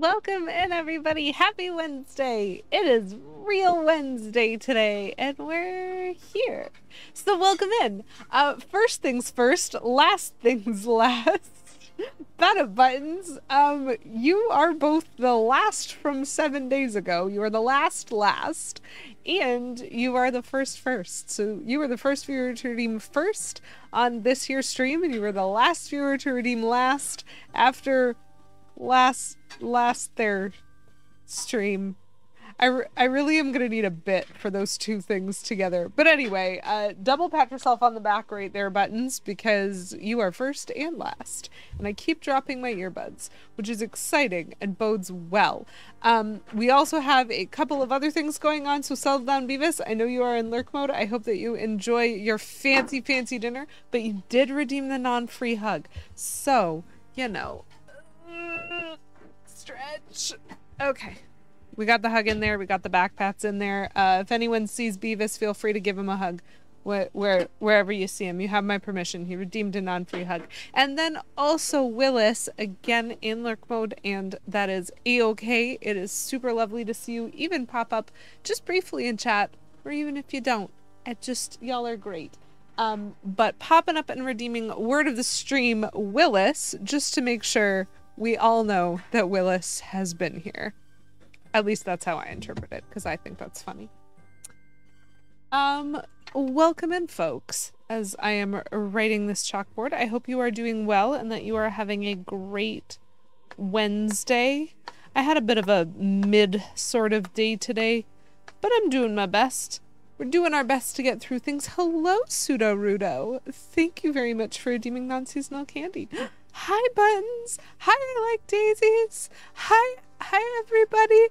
welcome in everybody. Happy Wednesday. It is real Wednesday today and we're here. So welcome in. Uh first things first, last things last. Beta buttons. Um you are both the last from 7 days ago. You are the last last and you are the first first. So you were the first viewer to redeem first on this here stream and you were the last viewer to redeem last after last last their stream. I, re- I really am gonna need a bit for those two things together. But anyway, uh, double pat yourself on the back right there, buttons, because you are first and last. And I keep dropping my earbuds, which is exciting and bodes well. Um, we also have a couple of other things going on. So settle down, Beavis. I know you are in lurk mode. I hope that you enjoy your fancy, fancy dinner. But you did redeem the non-free hug, so you know stretch. Okay. We got the hug in there. We got the back pats in there. Uh, if anyone sees Beavis, feel free to give him a hug. Where, where wherever you see him, you have my permission. He redeemed a non-free hug, and then also Willis again in lurk mode, and that is a okay. It is super lovely to see you even pop up just briefly in chat, or even if you don't. It just y'all are great. Um, but popping up and redeeming word of the stream, Willis, just to make sure we all know that Willis has been here. At least that's how I interpret it, because I think that's funny. Um, welcome in, folks. As I am writing this chalkboard, I hope you are doing well and that you are having a great Wednesday. I had a bit of a mid sort of day today, but I'm doing my best. We're doing our best to get through things. Hello, Pseudo Rudo. Thank you very much for redeeming non-seasonal candy. Hi, buttons. Hi, I like daisies. Hi, hi, everybody.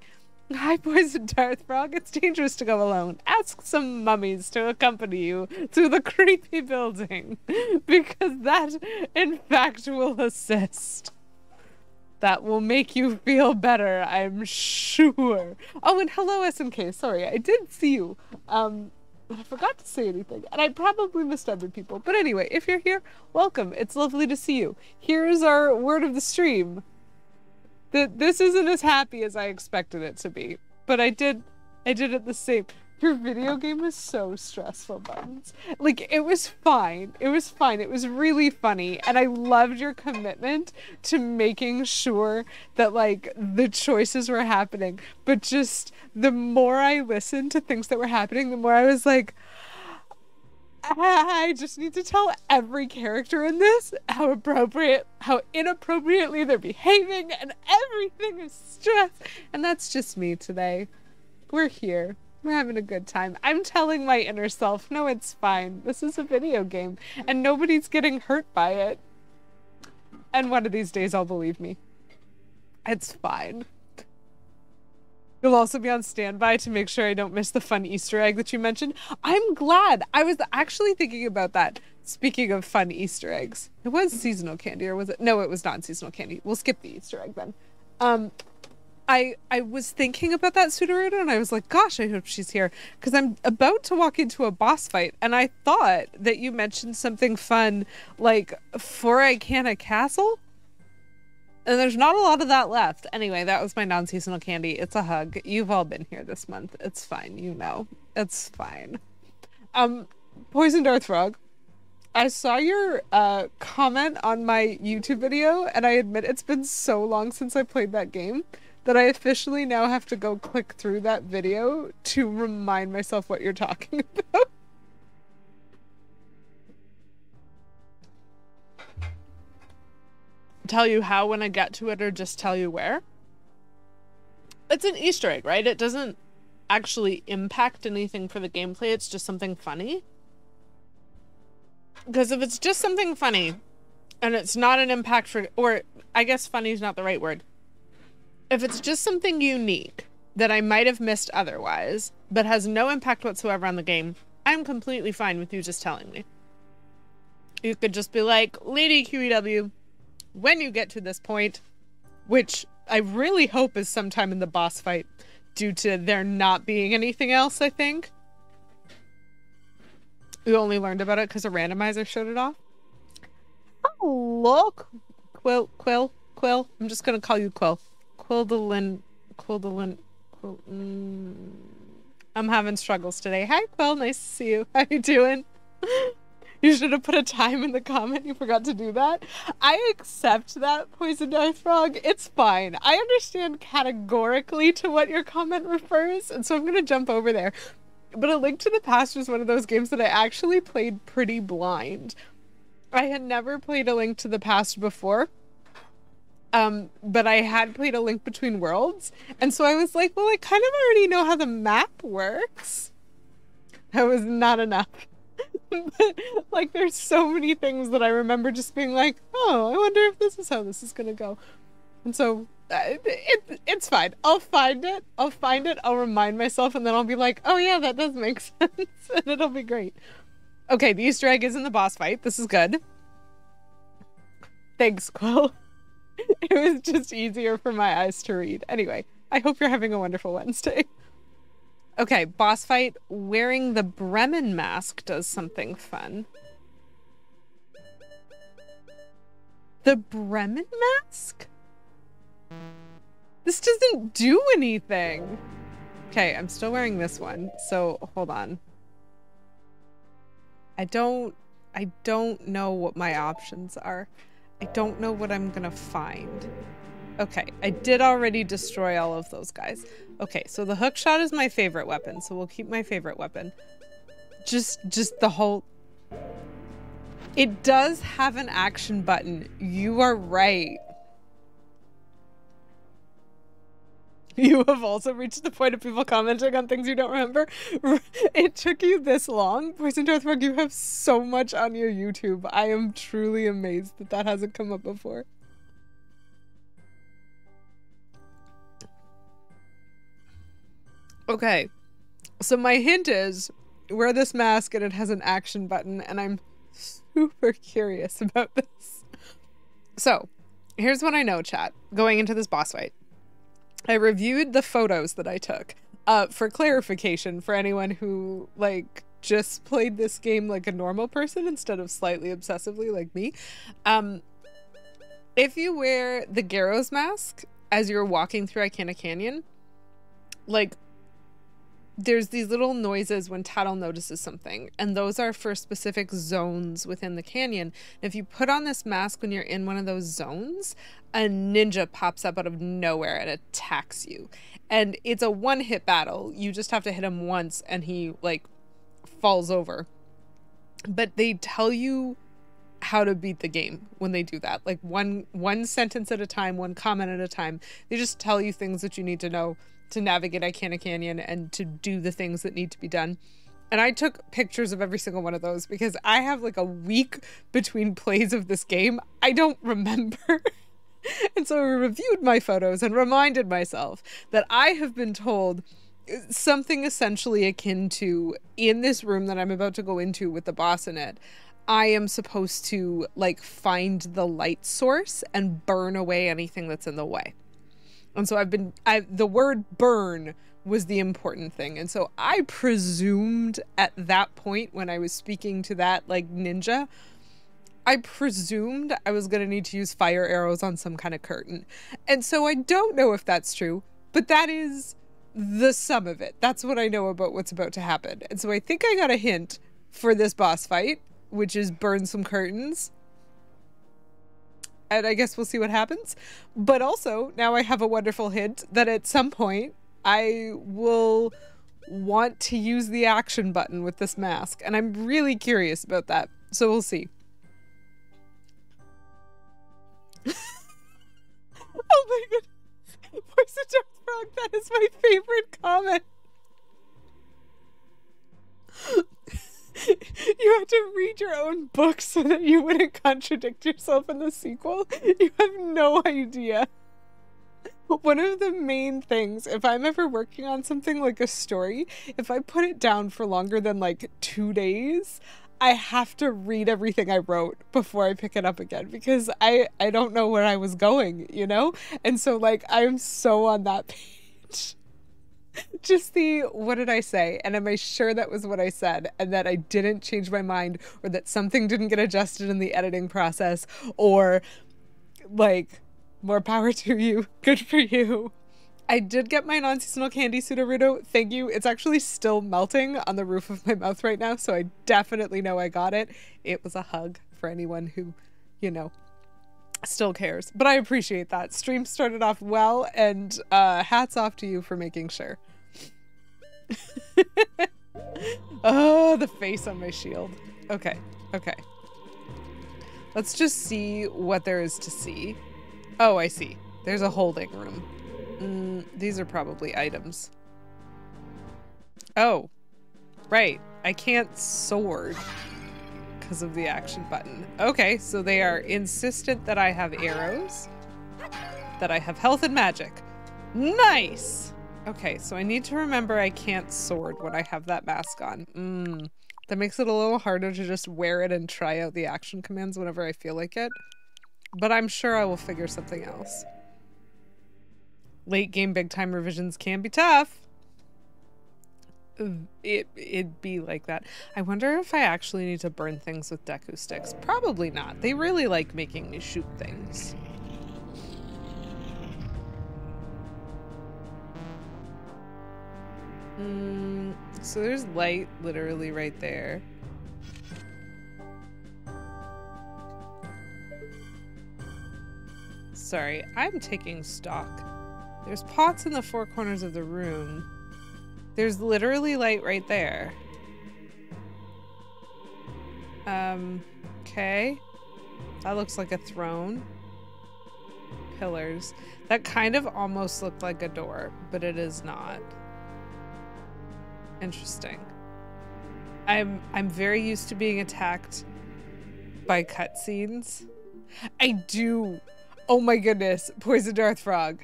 Hi, Poison Darth Frog. It's dangerous to go alone. Ask some mummies to accompany you to the creepy building, because that, in fact, will assist. That will make you feel better, I'm sure. Oh, and hello, SNK. Sorry, I did see you. Um, I forgot to say anything, and I probably missed other people. But anyway, if you're here, welcome. It's lovely to see you. Here's our word of the stream. That this isn't as happy as I expected it to be, but I did, I did it the same. Your video game was so stressful, Buttons. Like, it was fine. It was fine. It was really funny. And I loved your commitment to making sure that, like, the choices were happening. But just the more I listened to things that were happening, the more I was like, I just need to tell every character in this how appropriate, how inappropriately they're behaving, and everything is stress. And that's just me today. We're here. We're having a good time. I'm telling my inner self, no, it's fine. This is a video game, and nobody's getting hurt by it. And one of these days, I'll believe me. It's fine. You'll also be on standby to make sure I don't miss the fun Easter egg that you mentioned. I'm glad. I was actually thinking about that. Speaking of fun Easter eggs, it was seasonal candy, or was it? No, it was non-seasonal candy. We'll skip the Easter egg then. Um, I I was thinking about that Sudorudo and I was like, gosh, I hope she's here because I'm about to walk into a boss fight and I thought that you mentioned something fun like for Ikana Castle. And there's not a lot of that left. Anyway, that was my non-seasonal candy. It's a hug. You've all been here this month. It's fine, you know. It's fine. Um, Poison Darth Frog. I saw your uh, comment on my YouTube video, and I admit it's been so long since I played that game that I officially now have to go click through that video to remind myself what you're talking about. tell you how when I get to it or just tell you where? It's an Easter egg, right? It doesn't actually impact anything for the gameplay, it's just something funny. Because if it's just something funny and it's not an impact for, or I guess funny is not the right word. If it's just something unique that I might have missed otherwise, but has no impact whatsoever on the game, I'm completely fine with you just telling me. You could just be like, Lady QEW, when you get to this point, which I really hope is sometime in the boss fight, due to there not being anything else, I think. We only learned about it because a randomizer showed it off. Oh, look. Quill, Quill, Quill. I'm just going to call you Quill. Quildalin, Quildalin, Quil, mm, I'm having struggles today. Hi, Quill. Nice to see you. How you doing? You should have put a time in the comment. You forgot to do that. I accept that, Poison Dart Frog. It's fine. I understand categorically to what your comment refers, and so I'm going to jump over there. But A Link to the Past was one of those games that I actually played pretty blind. I had never played A Link to the Past before. Um, but I had played A Link Between Worlds, and so I was like, well, I kind of already know how the map works. That was not enough. like there's so many things that I remember just being like, oh, I wonder if this is how this is gonna go. And so uh, it, it's fine. I'll find it. I'll find it. I'll remind myself, and then I'll be like, oh yeah, that does make sense, and it'll be great. Okay, the Easter egg is in the boss fight. This is good. Thanks, Quill. it was just easier for my eyes to read. Anyway, I hope you're having a wonderful Wednesday. Okay, boss fight. Wearing the Bremen mask does something fun. The Bremen mask? This doesn't do anything. Okay, I'm still wearing this one, so hold on. I don't I don't know what my options are. I don't know what I'm gonna find. Okay, I did already destroy all of those guys. Okay, so the hook shot is my favorite weapon, so we'll keep my favorite weapon. Just, just the whole... It does have an action button. You are right. You have also reached the point of people commenting on things you don't remember. It took you this long. Poison Darthmug, you have so much on your YouTube. I am truly amazed that that hasn't come up before. Okay. So my hint is wear this mask and it has an action button and I'm super curious about this. So, here's what I know, chat, going into this boss fight. I reviewed the photos that I took. Uh, for clarification, for anyone who like just played this game like a normal person instead of slightly obsessively like me, um, if you wear the Garo's mask as you're walking through Ikana Canyon, like there's these little noises when Tatl notices something, and those are for specific zones within the canyon. If you put on this mask when you're in one of those zones, a ninja pops up out of nowhere and attacks you. And it's a one hit battle. You just have to hit him once and he like falls over. But they tell you how to beat the game when they do that. Like one one sentence at a time, one comment at a time. They just tell you things that you need to know to navigate Ikana Canyon and to do the things that need to be done. And I took pictures of every single one of those because I have like a week between plays of this game. I don't remember. and so I reviewed my photos and reminded myself that I have been told something essentially akin to in this room that I'm about to go into with the boss in it. I am supposed to like find the light source and burn away anything that's in the way. And so I've been I the word burn was the important thing. And so I presumed at that point when I was speaking to that like ninja, I presumed I was going to need to use fire arrows on some kind of curtain. And so I don't know if that's true, but that is the sum of it. That's what I know about what's about to happen. And so I think I got a hint for this boss fight, which is burn some curtains and I guess we'll see what happens. But also, now I have a wonderful hint that at some point I will want to use the action button with this mask, and I'm really curious about that. So we'll see. oh my god. Poison Dark Frog, that is my favorite comment. you had to read your own book so that you wouldn't contradict yourself in the sequel. You have no idea. One of the main things, if I'm ever working on something like a story, if I put it down for longer than like two days, I have to read everything I wrote before I pick it up again because I I don't know where I was going, you know? And so like I'm so on that page just the what did I say? And am I sure that was what I said and that I didn't change my mind or that something didn't get adjusted in the editing process or like More power to you. Good for you. I did get my non-seasonal candy Sudowoodo. Thank you. It's actually still melting on the roof of my mouth right now, so I definitely know I got it. It was a hug for anyone who, you know, still cares. But I appreciate that. Stream started off well, and uh, hats off to you for making sure. oh, the face on my shield. Okay, okay. Let's just see what there is to see. Oh, I see. There's a holding room. Mm, these are probably items. Oh, right. I can't sword because of the action button. Okay, so they are insistent that I have arrows, that I have health and magic. Nice! Okay, so I need to remember I can't sword when I have that mask on. Mm, that makes it a little harder to just wear it and try out the action commands whenever I feel like it. But I'm sure I will figure something else. Late game big time revisions can be tough. It, it'd be like that. I wonder if I actually need to burn things with Deku sticks. Probably not. They really like making me shoot things. Mm, so there's light literally right there. Sorry, I'm taking stock. There's pots in the four corners of the room. There's literally light right there. Um, okay. That looks like a throne. Pillars. That kind of almost looked like a door, but it is not. Interesting. I'm I'm very used to being attacked by cutscenes. I do. Oh my goodness, Poison Darth Frog.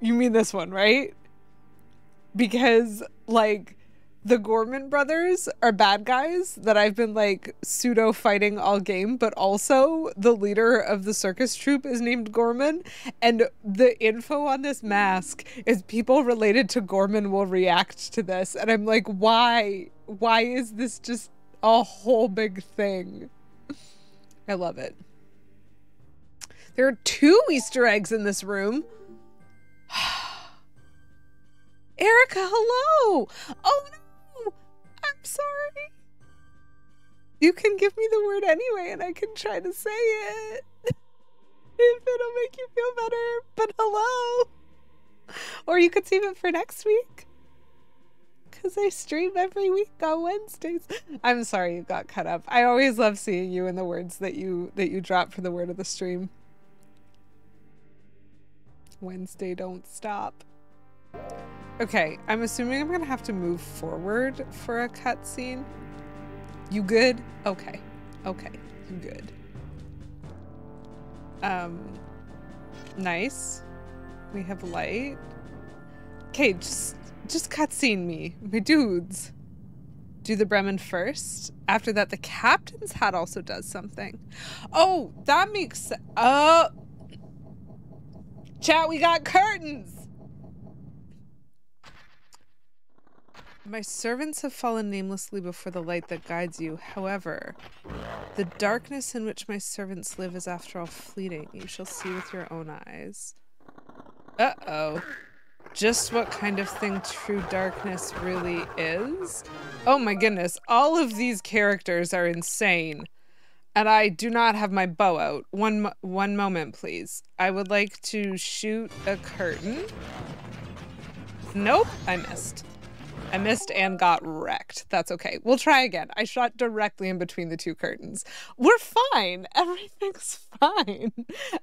You mean this one, right? Because like the Gorman brothers are bad guys that I've been like pseudo fighting all game, but also the leader of the circus troupe is named Gorman. And the info on this mask is people related to Gorman will react to this. And I'm like, why? Why is this just a whole big thing? I love it. There are two Easter eggs in this room. Erica, hello! Oh no! Sorry. You can give me the word anyway and I can try to say it. if it'll make you feel better. But hello. Or you could save it for next week. Because I stream every week on Wednesdays. I'm sorry you got cut up. I always love seeing you in the words that you that you drop for the word of the stream. Wednesday don't stop. Okay, I'm assuming I'm gonna have to move forward for a cutscene. You good? Okay. Okay, you good. Um, nice. We have light. Okay, just just cutscene me, my dudes. Do the Bremen first. After that, the captain's hat also does something. Oh, that makes. Uh, chat. We got curtains. My servants have fallen namelessly before the light that guides you. However, the darkness in which my servants live is after all fleeting. You shall see with your own eyes. Uh-oh. Just what kind of thing true darkness really is? Oh my goodness, all of these characters are insane. And I do not have my bow out. One, one moment, please. I would like to shoot a curtain. Nope, I missed. I missed and got wrecked. That's okay. We'll try again. I shot directly in between the two curtains. We're fine. Everything's fine.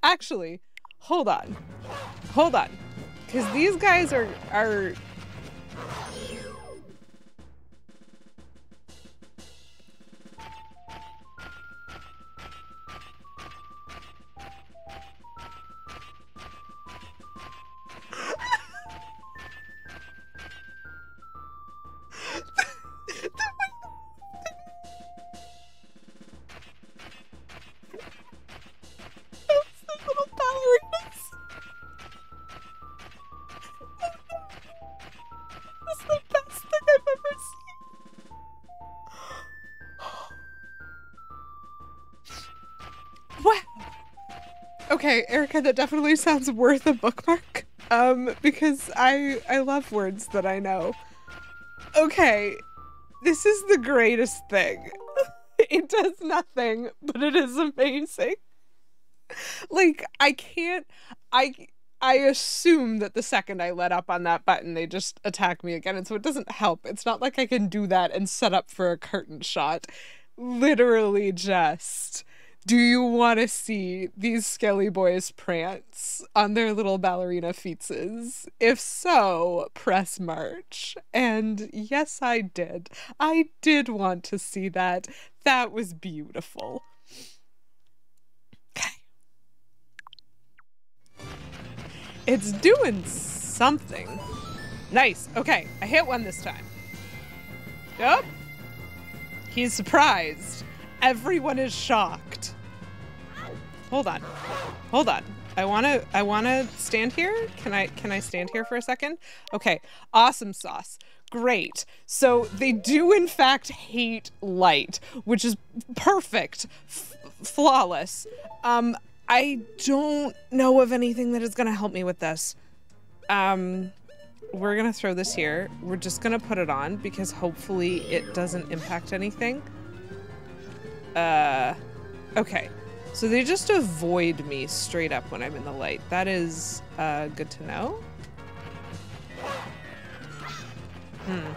Actually, hold on. Hold on. Cuz these guys are are Okay, Erica, that definitely sounds worth a bookmark. Um, because I I love words that I know. Okay, this is the greatest thing. it does nothing, but it is amazing. Like I can't I I assume that the second I let up on that button, they just attack me again. And so it doesn't help. It's not like I can do that and set up for a curtain shot. Literally just do you want to see these Skelly boys prance on their little ballerina feetses? If so, press march. And yes, I did. I did want to see that. That was beautiful. Okay. It's doing something. Nice. Okay, I hit one this time. Yep. He's surprised. Everyone is shocked. Hold on. Hold on. I want to I want to stand here. Can I can I stand here for a second? Okay. Awesome sauce. Great. So they do in fact hate light, which is perfect. Flawless. Um I don't know of anything that is going to help me with this. Um we're going to throw this here. We're just going to put it on because hopefully it doesn't impact anything. Uh, okay. So they just avoid me straight up when I'm in the light. That is uh, good to know. Hmm.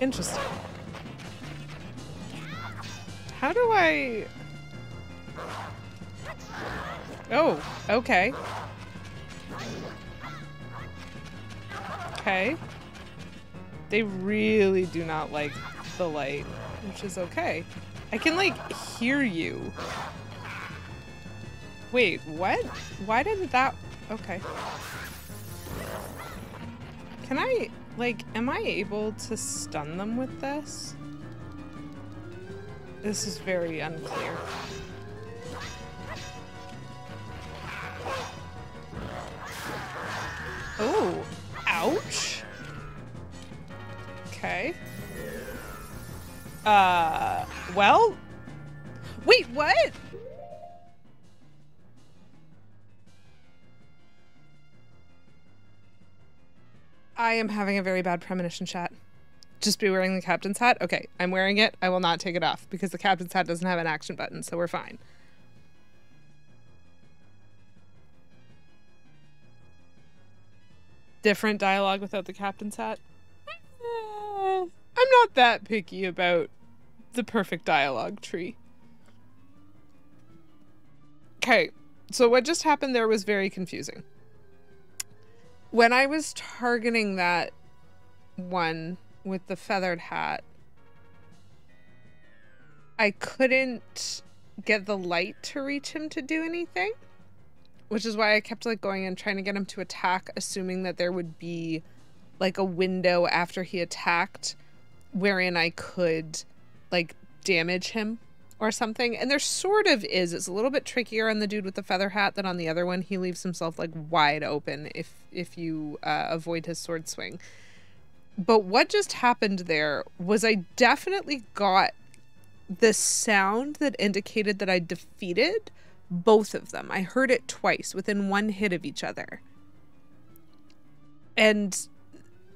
Interesting. How do I... Oh, okay. Okay. They really do not like the light, which is okay. I can, like, hear you. Wait, what? Why didn't that... Okay. Can I, like, am I able to stun them with this? This is very unclear. Oh, ouch. Okay. Uh, well? Wait, what? I am having a very bad premonition chat. Just be wearing the captain's hat? Okay, I'm wearing it. I will not take it off because the captain's hat doesn't have an action button, so we're fine. Different dialogue without the captain's hat? I'm not that picky about the perfect dialogue tree. Okay, so what just happened there was very confusing. When I was targeting that one with the feathered hat, I couldn't get the light to reach him to do anything, which is why I kept like going and trying to get him to attack, assuming that there would be like a window after he attacked wherein I could like damage him or something. And there sort of is. It's a little bit trickier on the dude with the feather hat than on the other one. He leaves himself like wide open if if you uh, avoid his sword swing. But what just happened there was I definitely got the sound that indicated that I defeated both of them. I heard it twice within one hit of each other. And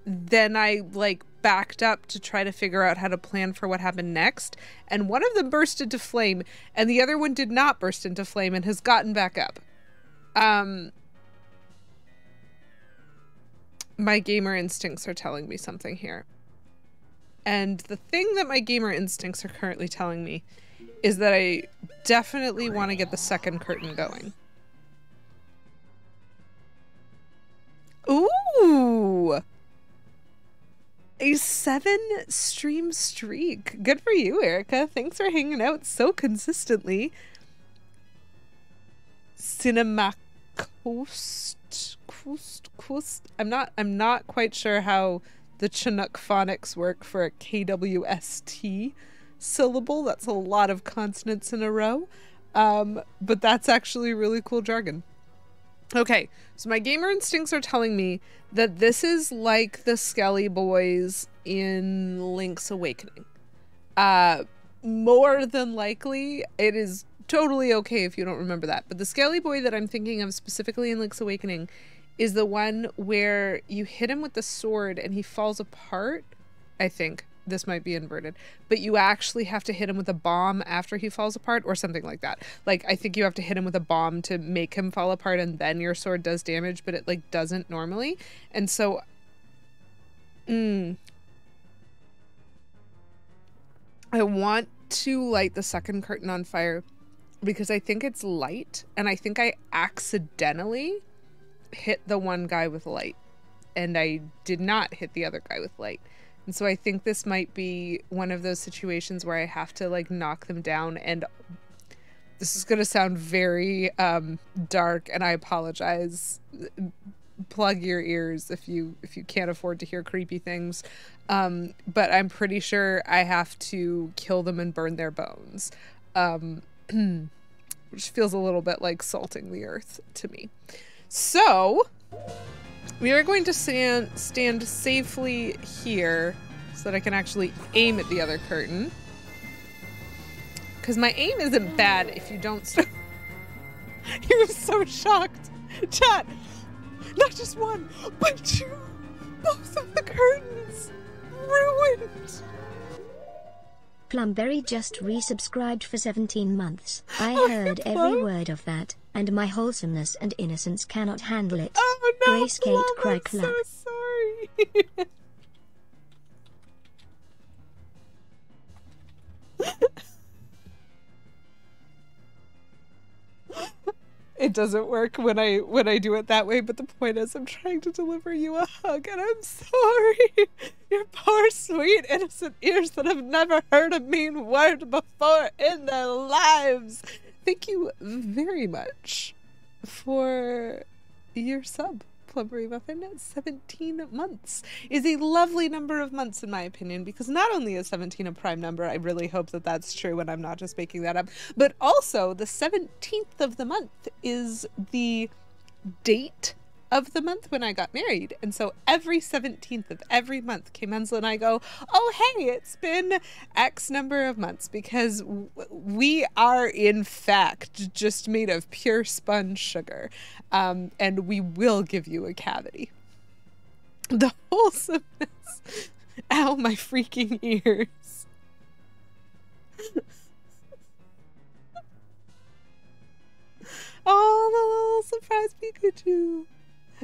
then I like backed up to try to figure out how to plan for what happened next. And one of them burst into flame, and the other one did not burst into flame and has gotten back up. Um, my gamer instincts are telling me something here. And the thing that my gamer instincts are currently telling me is that I definitely want to get the second curtain going. Ooh! A seven stream streak. Good for you, Erica. Thanks for hanging out so consistently. Cinemacost. Coast, coast. I'm not. I'm not quite sure how the Chinook phonics work for a KWST syllable. That's a lot of consonants in a row. Um, but that's actually really cool jargon. Okay, so my gamer instincts are telling me that this is like the Skelly boys in Link's Awakening. Uh, more than likely, it is totally okay if you don't remember that. But the Scaly Boy that I'm thinking of specifically in Link's Awakening is the one where you hit him with the sword and he falls apart. I think this might be inverted, but you actually have to hit him with a bomb after he falls apart or something like that. Like I think you have to hit him with a bomb to make him fall apart and then your sword does damage, but it like doesn't normally. And so mm, I want to light the second curtain on fire because I think it's light and I think I accidentally hit the one guy with light and I did not hit the other guy with light. And so I think this might be one of those situations where I have to like knock them down and this is going to sound very um dark and I apologize. Plug your ears if you if you can't afford to hear creepy things. Um but I'm pretty sure I have to kill them and burn their bones. Um which feels a little bit like salting the earth to me. So, we are going to stand, stand safely here so that I can actually aim at the other curtain. Because my aim isn't bad if you don't stop. he was so shocked. Chat, not just one, but two. Both of the curtains ruined. Plumberry just resubscribed for 17 months. I oh, heard every word of that, and my wholesomeness and innocence cannot handle it. Oh no, Grace Kate Plum, I'm so sorry. it doesn't work when I when I do it that way, but the point is I'm trying to deliver you a hug and I'm sorry. Your poor sweet innocent ears that have never heard a mean word before in their lives. Thank you very much for your sub. Plumberry Muffin, 17 months is a lovely number of months, in my opinion, because not only is 17 a prime number, I really hope that that's true and I'm not just making that up, but also the 17th of the month is the date of the month when I got married. And so every 17th of every month, Kay Menzel and I go, oh, hey, it's been X number of months because we are, in fact, just made of pure sponge sugar. Um, and we will give you a cavity. The wholesomeness. Ow, my freaking ears. oh, the little surprise Pikachu.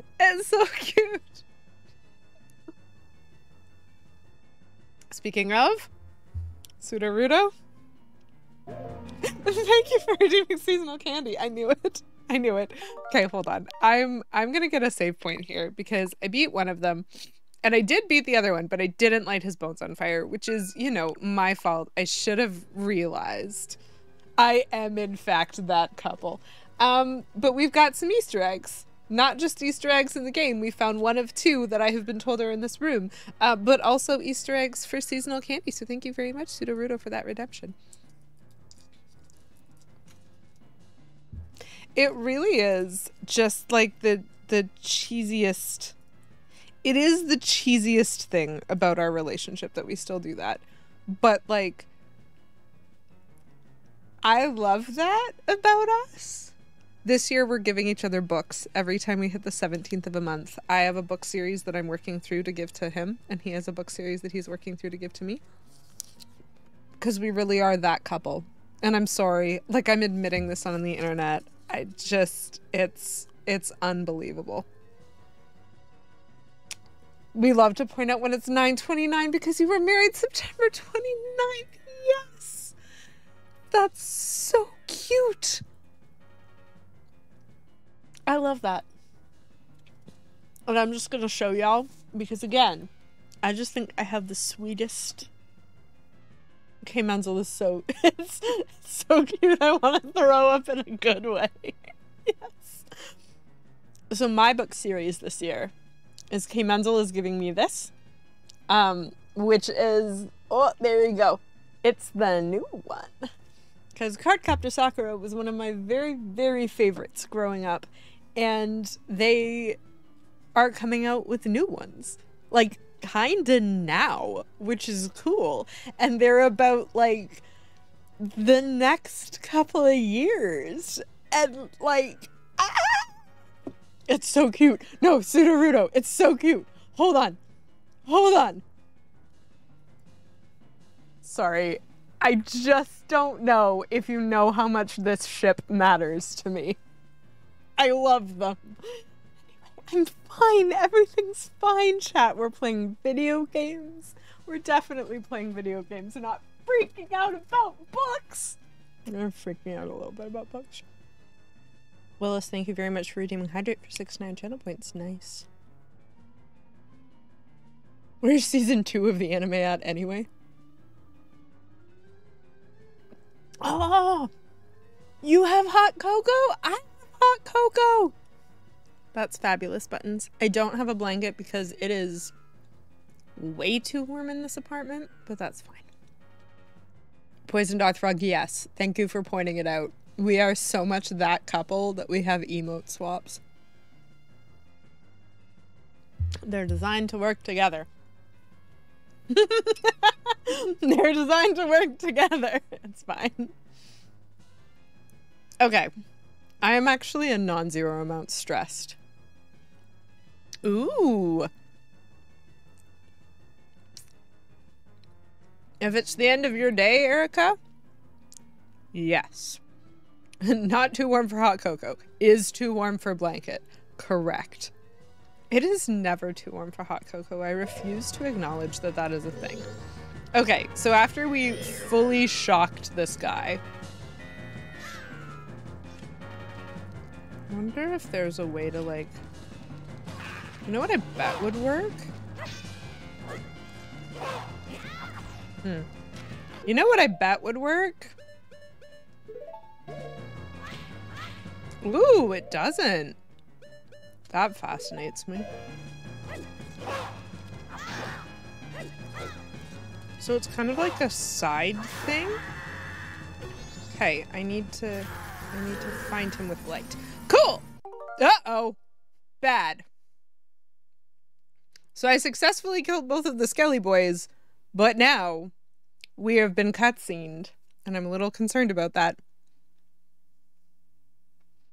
It's so cute. Speaking of, Sudowoodo. Thank you for redeeming seasonal candy. I knew it. I knew it. Okay, hold on. I'm I'm gonna get a save point here because I beat one of them. And I did beat the other one, but I didn't light his bones on fire, which is, you know, my fault. I should have realized. I am in fact that couple. Um, but we've got some Easter eggs not just Easter eggs in the game. We found one of two that I have been told are in this room, uh, but also Easter eggs for seasonal candy. So thank you very much, Sudowoodo, for that redemption. It really is just like the the cheesiest. It is the cheesiest thing about our relationship that we still do that, but like. I love that about us this year we're giving each other books every time we hit the 17th of a month. I have a book series that I'm working through to give to him, and he has a book series that he's working through to give to me. Because we really are that couple. And I'm sorry, like I'm admitting this on the internet. I just it's it's unbelievable. We love to point out when it's 929 because you were married September 29th. Yes. That's so cute. I love that. And I'm just going to show y'all because, again, I just think I have the sweetest. Kay Menzel is so it's, it's so cute. I want to throw up in a good way. yes. So my book series this year is Kay Menzel is giving me this, um, which is oh there you go, it's the new one. Because Cardcaptor Sakura was one of my very very favorites growing up, and they are coming out with new ones. Like kinda now, which is cool. And they're about like the next couple of years. And like ah! It's so cute. No, Sudowoodo, it's so cute. Hold on. Hold on. Sorry. I just don't know if you know how much this ship matters to me. I love them. I'm fine. Everything's fine, chat. We're playing video games. We're definitely playing video games and not freaking out about books. I'm freaking out a little bit about books. Willis, thank you very much for redeeming Hydrate for 69 channel points. Nice. Where's season two of the anime at anyway? Oh, you have hot cocoa? I have hot cocoa. That's fabulous, Buttons. I don't have a blanket because it is way too warm in this apartment, but that's fine. Poison Darth Frog, yes. Thank you for pointing it out. We are so much that couple that we have emote swaps. They're designed to work together. They're designed to work together. It's fine. Okay. I am actually a non zero amount stressed. Ooh. If it's the end of your day, Erica? Yes. Not too warm for hot cocoa. Is too warm for blanket. Correct. It is never too warm for hot cocoa. I refuse to acknowledge that that is a thing. Okay, so after we fully shocked this guy, I wonder if there's a way to like. You know what I bet would work? Hmm. You know what I bet would work? Ooh, it doesn't. That fascinates me. So it's kind of like a side thing? Okay, I need to I need to find him with light. Cool! Uh-oh. Bad. So I successfully killed both of the Skelly boys, but now we have been cutscened, and I'm a little concerned about that.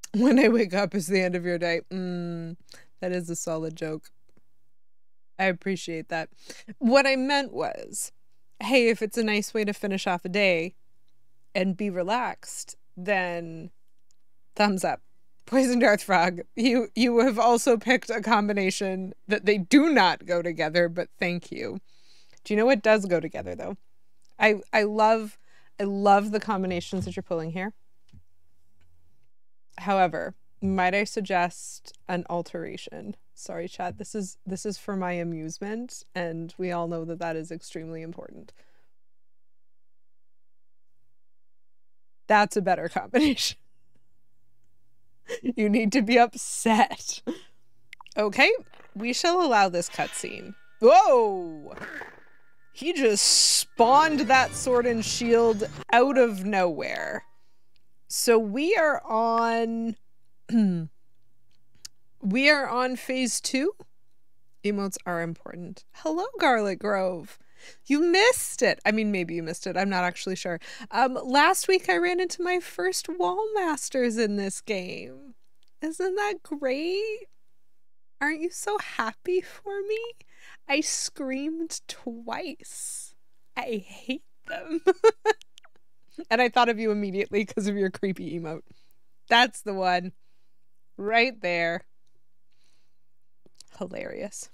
When I wake up is the end of your day. Mm, that is a solid joke. I appreciate that. What I meant was, hey, if it's a nice way to finish off a day and be relaxed, then thumbs up. Poison Darth Frog, you you have also picked a combination that they do not go together, but thank you. Do you know what does go together though? I I love I love the combinations that you're pulling here. However, might I suggest an alteration? Sorry, chat. This is this is for my amusement, and we all know that that is extremely important. That's a better combination. you need to be upset. Okay, we shall allow this cutscene. Whoa! He just spawned that sword and shield out of nowhere. So we are on we are on phase 2. Emotes are important. Hello Garlic Grove. You missed it. I mean, maybe you missed it. I'm not actually sure. Um, last week I ran into my first wall masters in this game. Isn't that great? Aren't you so happy for me? I screamed twice. I hate them. and I thought of you immediately because of your creepy emote. That's the one. Right there. Hilarious.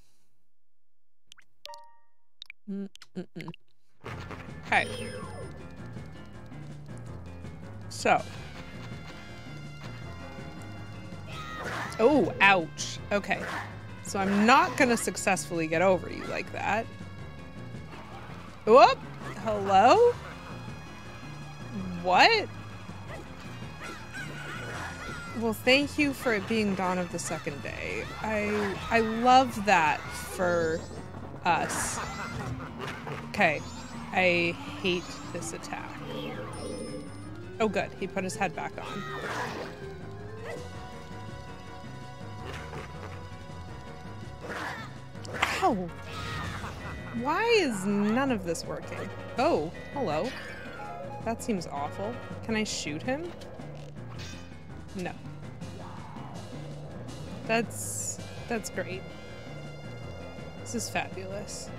Okay. So. Oh, ouch. Okay. So I'm not going to successfully get over you like that. Whoop! Hello? What? Well, thank you for it being dawn of the second day. I I love that for us. Okay. I hate this attack. Oh good, he put his head back on. Ow! Why is none of this working? Oh, hello. That seems awful. Can I shoot him? No. That's that's great. This is fabulous.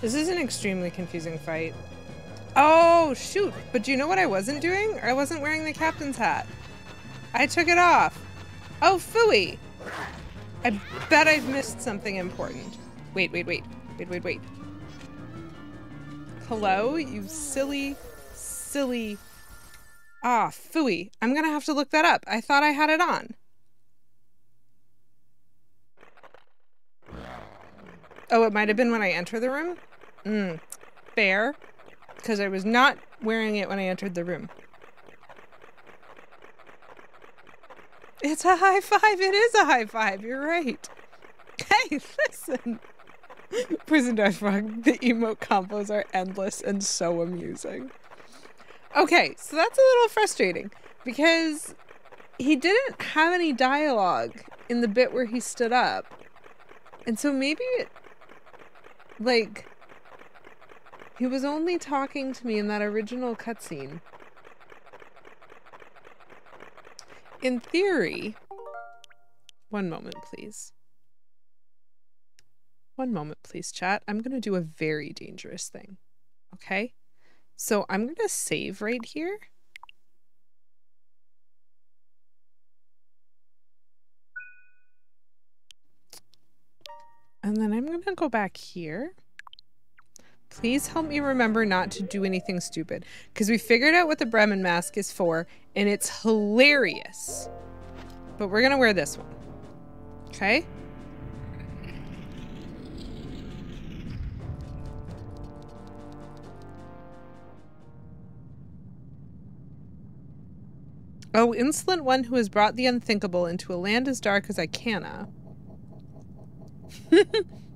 This is an extremely confusing fight. Oh, shoot. But do you know what I wasn't doing? I wasn't wearing the captain's hat. I took it off. Oh, phooey. I bet I've missed something important. Wait, wait, wait. Wait, wait, wait. Hello, you silly, silly... Ah, phooey. I'm gonna have to look that up. I thought I had it on. Oh, it might have been when I enter the room? Mm, fair. Because I was not wearing it when I entered the room. It's a high five. It is a high five. You're right. Hey, listen. Prison Dive Frog, the emote combos are endless and so amusing. Okay, so that's a little frustrating because he didn't have any dialogue in the bit where he stood up. And so maybe it, like he was only talking to me in that original cutscene. In theory, one moment, please. One moment, please, chat. I'm going to do a very dangerous thing. Okay? So I'm going to save right here. And then I'm going to go back here. Please help me remember not to do anything stupid. Because we figured out what the Bremen mask is for, and it's hilarious. But we're going to wear this one. Okay? Oh, insolent one who has brought the unthinkable into a land as dark as Ikana.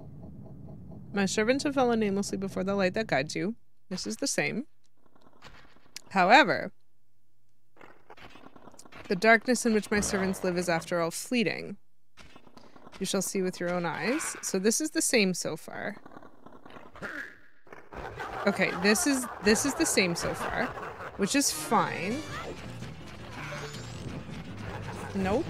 My servants have fallen namelessly before the light that guides you. This is the same. However, the darkness in which my servants live is after all fleeting. You shall see with your own eyes. So this is the same so far. Okay, this is this is the same so far, which is fine. Nope.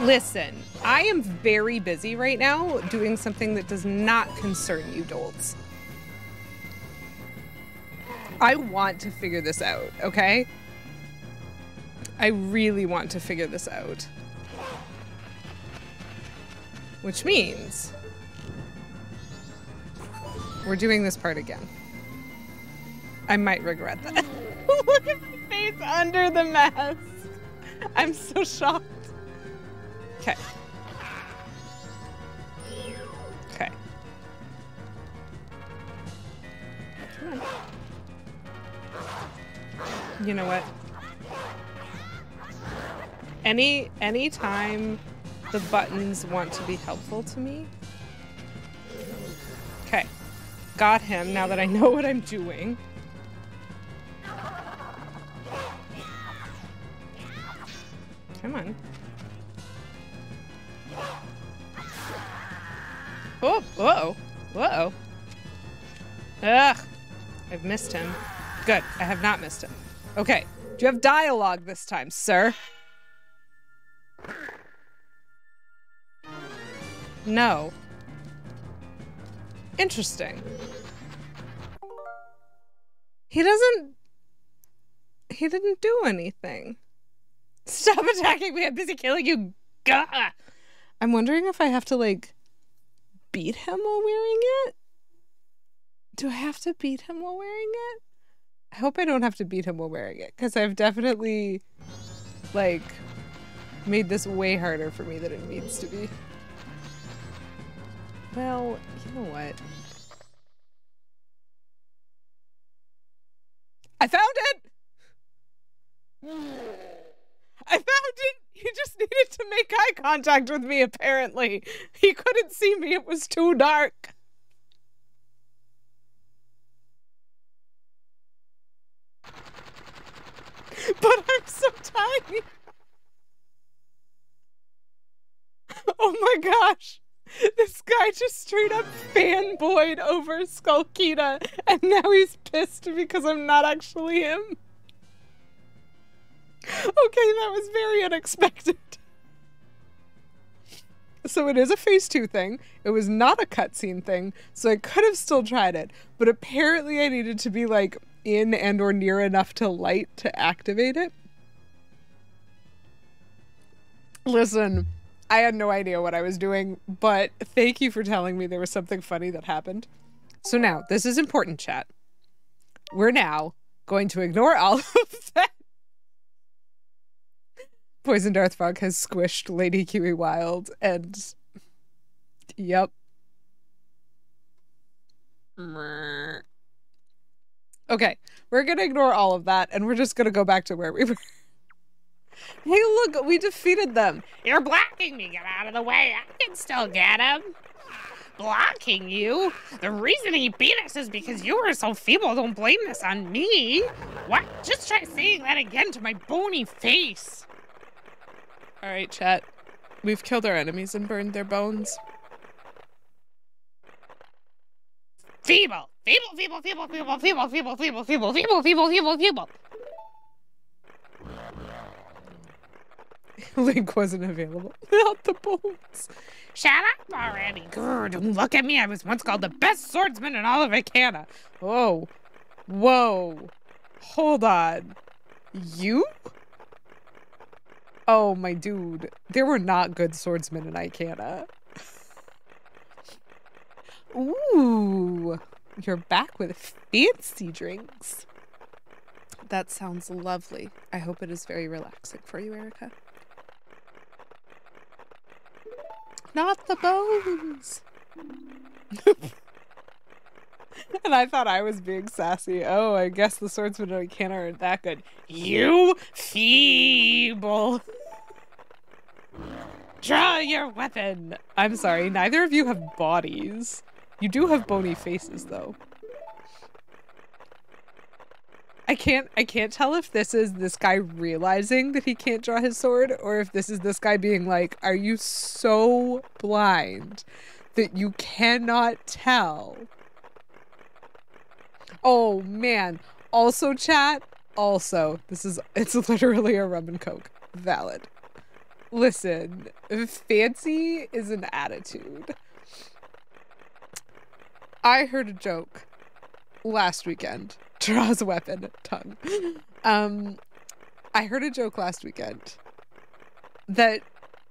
Listen, I am very busy right now doing something that does not concern you, dolts. I want to figure this out, okay? I really want to figure this out. Which means we're doing this part again. I might regret that. Look at my face under the mask. I'm so shocked. Okay. Okay. Know what? Any any time the buttons want to be helpful to me. Okay. Got him now that I know what I'm doing. Come on. Oh, whoa, whoa. Ugh, I've missed him. Good, I have not missed him. Okay, do you have dialogue this time, sir? No. Interesting. He doesn't. He didn't do anything. Stop attacking me! I'm busy killing you! Gah! I'm wondering if I have to, like, beat him while wearing it? Do I have to beat him while wearing it? I hope I don't have to beat him while wearing it, because I've definitely, like, made this way harder for me than it needs to be. Well, you know what? I found it! I found it! He just needed to make eye contact with me, apparently. He couldn't see me, it was too dark. but I'm so tiny. Oh my gosh. This guy just straight up fanboyed over Skull Keeta, and now he's pissed because I'm not actually him. Okay, that was very unexpected. So it is a phase two thing. It was not a cutscene thing, so I could have still tried it, but apparently I needed to be like in and or near enough to light to activate it. Listen, I had no idea what I was doing, but thank you for telling me there was something funny that happened. So now, this is important, chat. We're now going to ignore all of that. Poison Darth Frog has squished Lady Kiwi Wild, and yep. Okay, we're gonna ignore all of that, and we're just gonna go back to where we were. Hey, look, we defeated them. You're blocking me. Get out of the way. I can still get him. Blocking you? The reason he beat us is because you were so feeble. Don't blame this on me. What? Just try saying that again to my bony face. All right, chat. We've killed our enemies and burned their bones. Feeble. Feeble, feeble, feeble, feeble, feeble, feeble, feeble, feeble, feeble, feeble, feeble, feeble. Link wasn't available. Not the bones. Shut up already. Grr, don't look at me. I was once called the best swordsman in all of Ikana. Whoa. Whoa. Hold on. You? Oh, my dude. There were not good swordsmen in Ikana. Ooh. You're back with fancy drinks. That sounds lovely. I hope it is very relaxing for you, Erica. Not the bones. and I thought I was being sassy. Oh, I guess the swordsmen of Ikana aren't that good. You feeble. Draw your weapon. I'm sorry, neither of you have bodies. You do have bony faces, though. I can't I can't tell if this is this guy realizing that he can't draw his sword or if this is this guy being like, "Are you so blind that you cannot tell?" Oh man. Also chat, also, this is it's literally a rum and coke. Valid. Listen, fancy is an attitude. I heard a joke last weekend draws a weapon, tongue. Um, I heard a joke last weekend that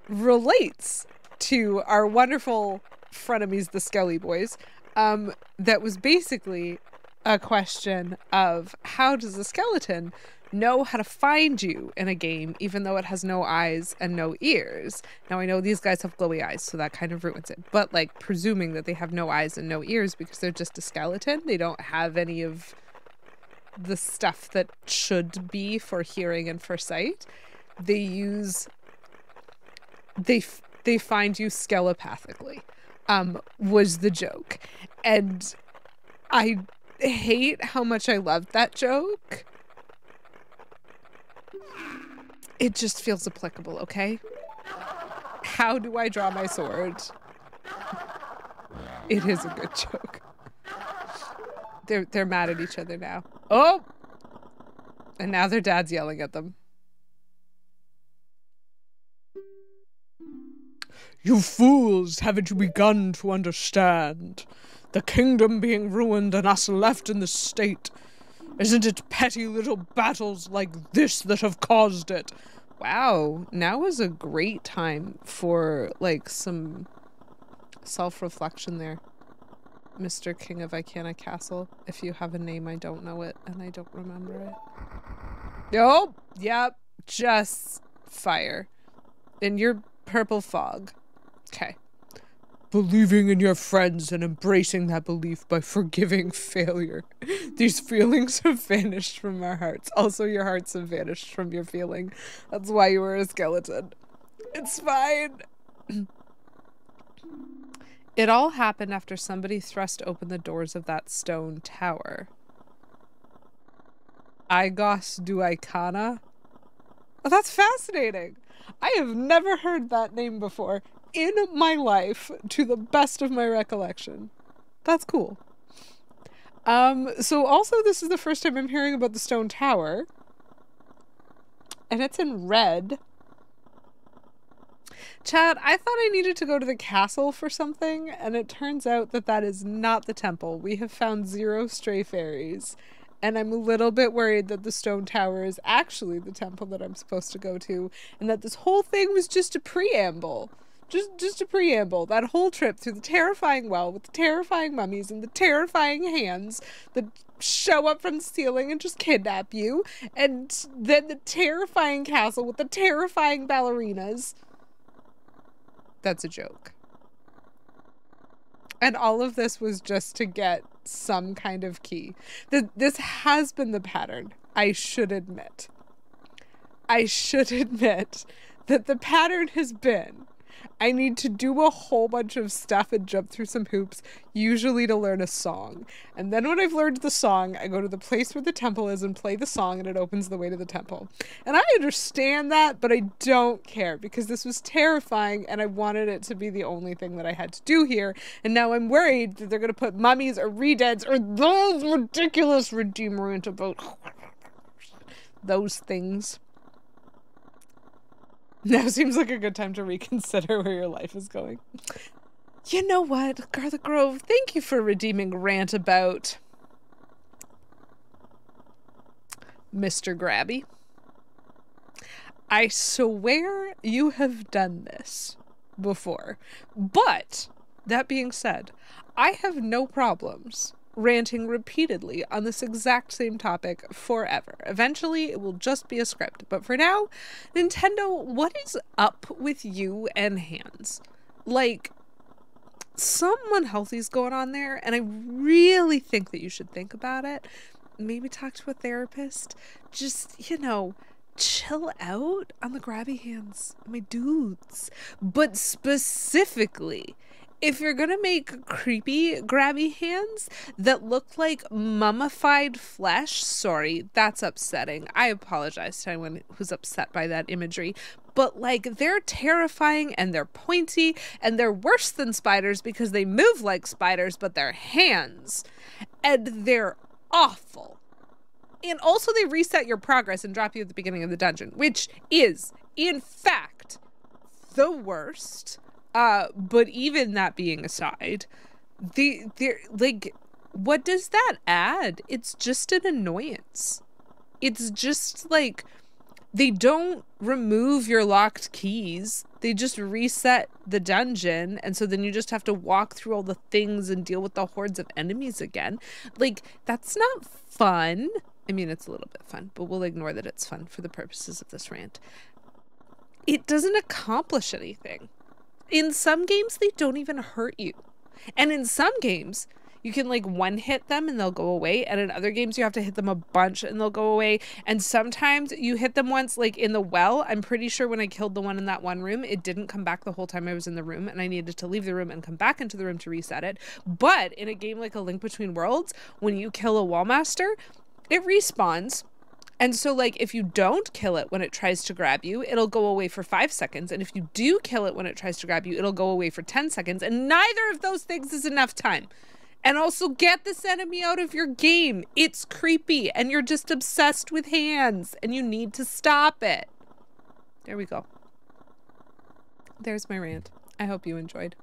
relates to our wonderful frenemies, the Skelly Boys. Um, that was basically a question of how does a skeleton know how to find you in a game, even though it has no eyes and no ears. Now, I know these guys have glowy eyes, so that kind of ruins it. But, like, presuming that they have no eyes and no ears because they're just a skeleton, they don't have any of the stuff that should be for hearing and for sight. They use they they find you skelepathically. Um, was the joke, and I hate how much I loved that joke. It just feels applicable, okay? How do I draw my sword? It is a good joke. They're they're mad at each other now. Oh! And now their dad's yelling at them. You fools, haven't you begun to understand? The kingdom being ruined and us left in the state. Isn't it petty little battles like this that have caused it? Wow, now is a great time for like some self reflection there. Mr. King of Ikana Castle. If you have a name, I don't know it and I don't remember it. Nope. Yep. Just fire. In your purple fog. Okay. Believing in your friends and embracing that belief by forgiving failure. These feelings have vanished from our hearts. Also, your hearts have vanished from your feeling. That's why you were a skeleton. It's fine. It all happened after somebody thrust open the doors of that stone tower. Igos du Ikana? Oh, that's fascinating. I have never heard that name before. In my life to the best of my recollection. That's cool. Um, so also this is the first time I'm hearing about the stone tower. And it's in red. Chad, I thought I needed to go to the castle for something, and it turns out that that is not the temple. We have found zero stray fairies, and I'm a little bit worried that the stone tower is actually the temple that I'm supposed to go to, and that this whole thing was just a preamble. Just just a preamble. That whole trip through the terrifying well with the terrifying mummies and the terrifying hands that show up from the ceiling and just kidnap you, and then the terrifying castle with the terrifying ballerinas. That's a joke. And all of this was just to get some kind of key. Th- this has been the pattern, I should admit. I should admit that the pattern has been I need to do a whole bunch of stuff and jump through some hoops, usually to learn a song. And then when I've learned the song, I go to the place where the temple is and play the song, and it opens the way to the temple. And I understand that, but I don't care because this was terrifying and I wanted it to be the only thing that I had to do here. And now I'm worried that they're going to put mummies or redeads or those ridiculous Redeemer into both. those things. Now seems like a good time to reconsider where your life is going. You know what, Garlic Grove, thank you for redeeming rant about Mr. Grabby. I swear you have done this before. But, that being said, I have no problems ranting repeatedly on this exact same topic forever. Eventually, it will just be a script. But for now, Nintendo, what is up with you and hands? Like, some unhealthy's going on there, and I really think that you should think about it. Maybe talk to a therapist. Just, you know, chill out on the grabby hands, my dudes. But specifically, if you're gonna make creepy grabby hands that look like mummified flesh, sorry, that's upsetting. I apologize to anyone who's upset by that imagery. But like they're terrifying and they're pointy and they're worse than spiders because they move like spiders, but they're hands. And they're awful. And also they reset your progress and drop you at the beginning of the dungeon, which is, in fact, the worst uh, but even that being aside, the they're like what does that add? It's just an annoyance. It's just like they don't remove your locked keys. They just reset the dungeon and so then you just have to walk through all the things and deal with the hordes of enemies again. Like that's not fun. I mean, it's a little bit fun, but we'll ignore that it's fun for the purposes of this rant. It doesn't accomplish anything in some games they don't even hurt you. And in some games you can like one hit them and they'll go away. And in other games you have to hit them a bunch and they'll go away. And sometimes you hit them once like in the well. I'm pretty sure when i killed the one in that one room it didn't come back the whole time i was in the room and i needed to leave the room and come back into the room to reset it. But in a game like a link between worlds when you kill a wallmaster it respawns and so, like, if you don't kill it when it tries to grab you, it'll go away for five seconds. And if you do kill it when it tries to grab you, it'll go away for 10 seconds. And neither of those things is enough time. And also, get this enemy out of your game. It's creepy, and you're just obsessed with hands, and you need to stop it. There we go. There's my rant. I hope you enjoyed.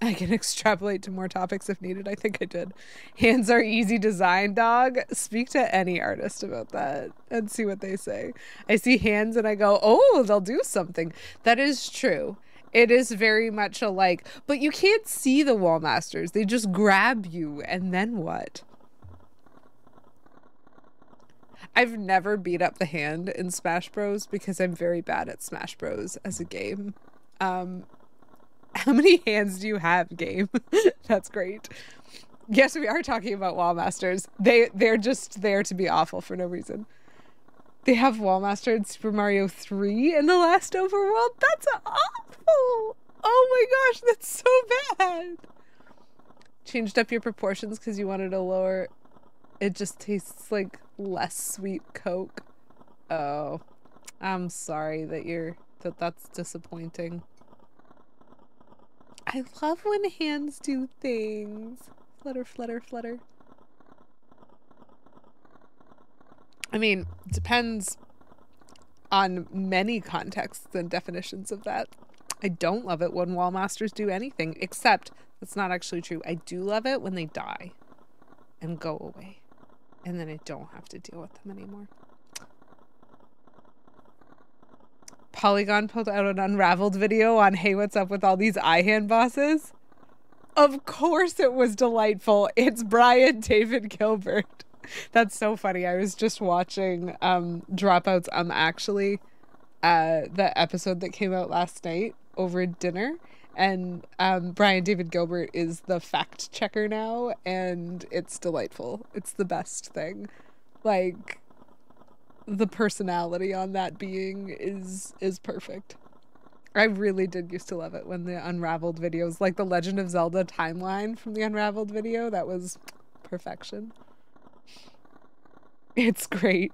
I can extrapolate to more topics if needed. I think I did. Hands are easy design, dog. Speak to any artist about that and see what they say. I see hands and I go, oh, they'll do something. That is true. It is very much alike, but you can't see the wall masters. They just grab you, and then what? I've never beat up the hand in Smash Bros because I'm very bad at Smash Bros as a game. Um, how many hands do you have, game? That's great. Yes, we are talking about wall masters. They they're just there to be awful for no reason. They have Wallmaster in Super Mario 3 in the last overworld. That's awful. Oh my gosh, that's so bad. Changed up your proportions because you wanted a lower. It just tastes like less sweet Coke. Oh, I'm sorry that you're that that's disappointing. I love when hands do things. Flutter, flutter, flutter. I mean, depends on many contexts and definitions of that. I don't love it when wall masters do anything, except that's not actually true. I do love it when they die and go away. And then I don't have to deal with them anymore. Polygon pulled out an unraveled video on hey, what's up with all these hand bosses? Of course it was delightful. It's Brian David Gilbert. That's so funny. I was just watching um Dropouts um actually uh the episode that came out last night over dinner and um Brian David Gilbert is the fact checker now and it's delightful. It's the best thing. Like the personality on that being is is perfect. I really did used to love it when the unraveled videos, like the Legend of Zelda timeline from the unraveled video, that was perfection. It's great.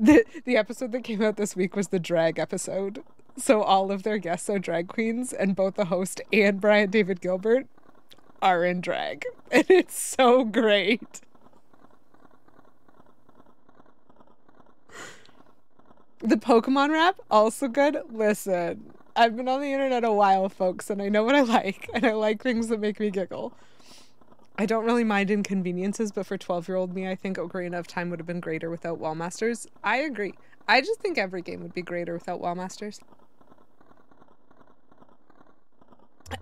The the episode that came out this week was the drag episode. So all of their guests are drag queens and both the host and Brian David Gilbert are in drag. And it's so great. The Pokemon rap, also good. Listen, I've been on the internet a while, folks, and I know what I like, and I like things that make me giggle. I don't really mind inconveniences, but for 12 year old me, I think Ocarina of Time would have been greater without Wallmasters. I agree. I just think every game would be greater without Wallmasters.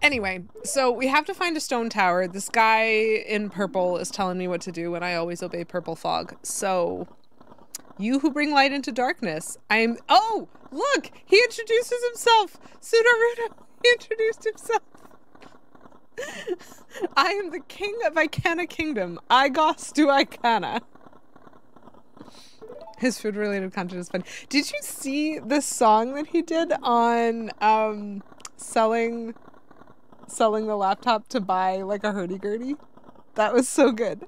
Anyway, so we have to find a stone tower. This guy in purple is telling me what to do, and I always obey purple fog. So you who bring light into darkness. I am. Oh, look! He introduces himself! Sudaruto introduced himself. I am the king of Ikana Kingdom. Igos du Ikana. His food related content is fun. Did you see the song that he did on um selling selling the laptop to buy like a hurdy-gurdy? That was so good.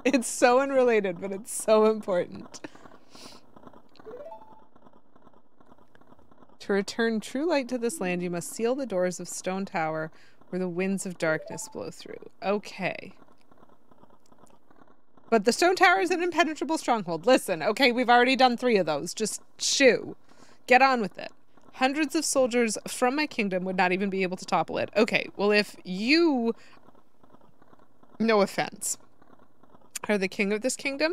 It's so unrelated, but it's so important. To return true light to this land, you must seal the doors of Stone Tower where the winds of darkness blow through. Okay. But the Stone Tower is an impenetrable stronghold. Listen, okay, we've already done three of those. Just shoo. Get on with it. Hundreds of soldiers from my kingdom would not even be able to topple it. Okay, well, if you. No offense are the king of this kingdom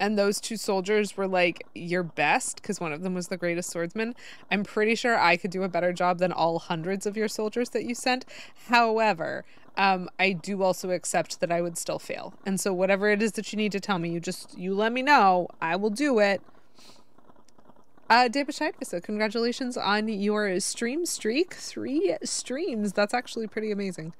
and those two soldiers were like your best because one of them was the greatest swordsman i'm pretty sure i could do a better job than all hundreds of your soldiers that you sent however um, i do also accept that i would still fail and so whatever it is that you need to tell me you just you let me know i will do it uh, David Scheidvisa, congratulations on your stream streak. Three streams. That's actually pretty amazing.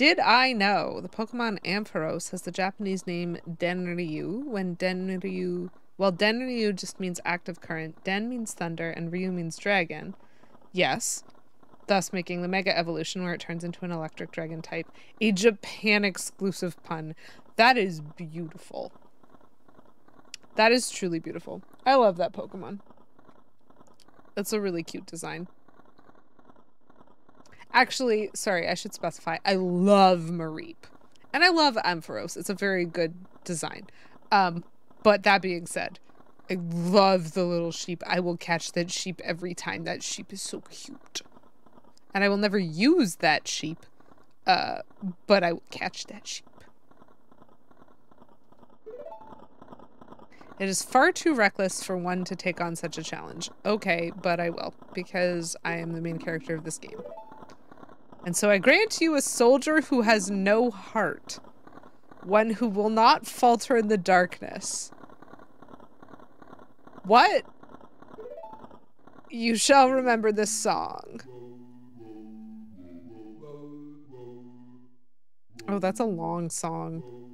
Did I know the Pokemon Ampharos has the Japanese name Denryu when Denryu well Denryu just means active current, Den means thunder, and Ryu means dragon. Yes. Thus making the Mega Evolution where it turns into an electric dragon type. A Japan exclusive pun. That is beautiful. That is truly beautiful. I love that Pokemon. That's a really cute design. Actually, sorry, I should specify. I love Mareep. And I love Ampharos. It's a very good design. Um, but that being said, I love the little sheep. I will catch that sheep every time. That sheep is so cute. And I will never use that sheep. Uh, but I will catch that sheep. It is far too reckless for one to take on such a challenge. Okay, but I will, because I am the main character of this game. And so I grant you a soldier who has no heart, one who will not falter in the darkness. What? You shall remember this song. Oh, that's a long song.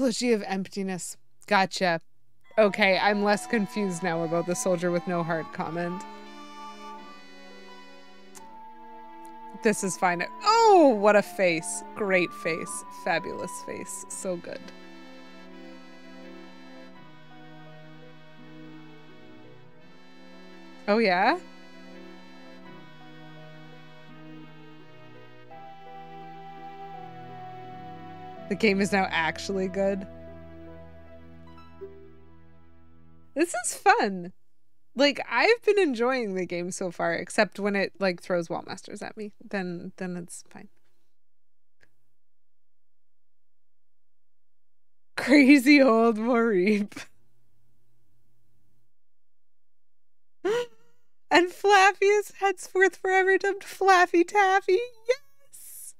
Elegy of Emptiness. Gotcha. Okay, I'm less confused now about the soldier with no heart comment. This is fine. Oh, what a face. Great face. Fabulous face. So good. Oh, yeah? The game is now actually good. This is fun. Like I've been enjoying the game so far, except when it like throws wall masters at me. Then then it's fine. Crazy old Mareep. and Flaaffy is henceforth forever dubbed Flaaffy Taffy. Yes.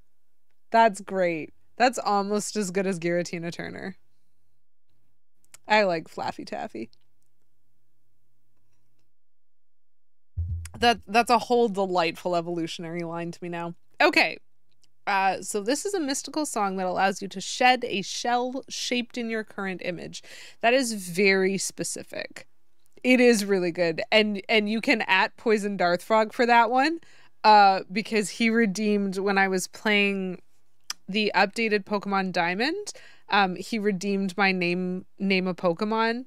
That's great. That's almost as good as Giratina Turner. I like Flaaffy Taffy. That that's a whole delightful evolutionary line to me now. Okay. Uh, so this is a mystical song that allows you to shed a shell shaped in your current image. That is very specific. It is really good. And and you can at Poison Darth Frog for that one. Uh, because he redeemed when I was playing the updated Pokemon Diamond, um, he redeemed my name name a Pokemon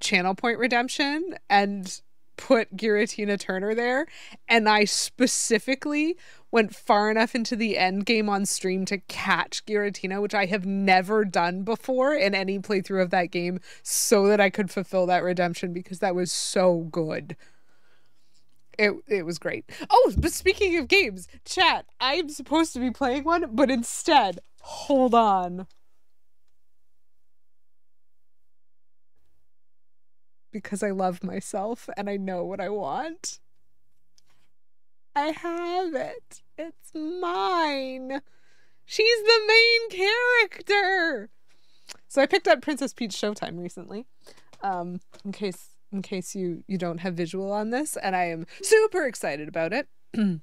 channel point redemption and put Giratina Turner there. And I specifically went far enough into the end game on stream to catch Giratina, which I have never done before in any playthrough of that game, so that I could fulfill that redemption because that was so good. It it was great. Oh, but speaking of games, chat, I'm supposed to be playing one, but instead, hold on. Because I love myself and I know what I want. I have it. It's mine. She's the main character. So I picked up Princess Peach Showtime recently. Um, in case in case you you don't have visual on this and I am super excited about it.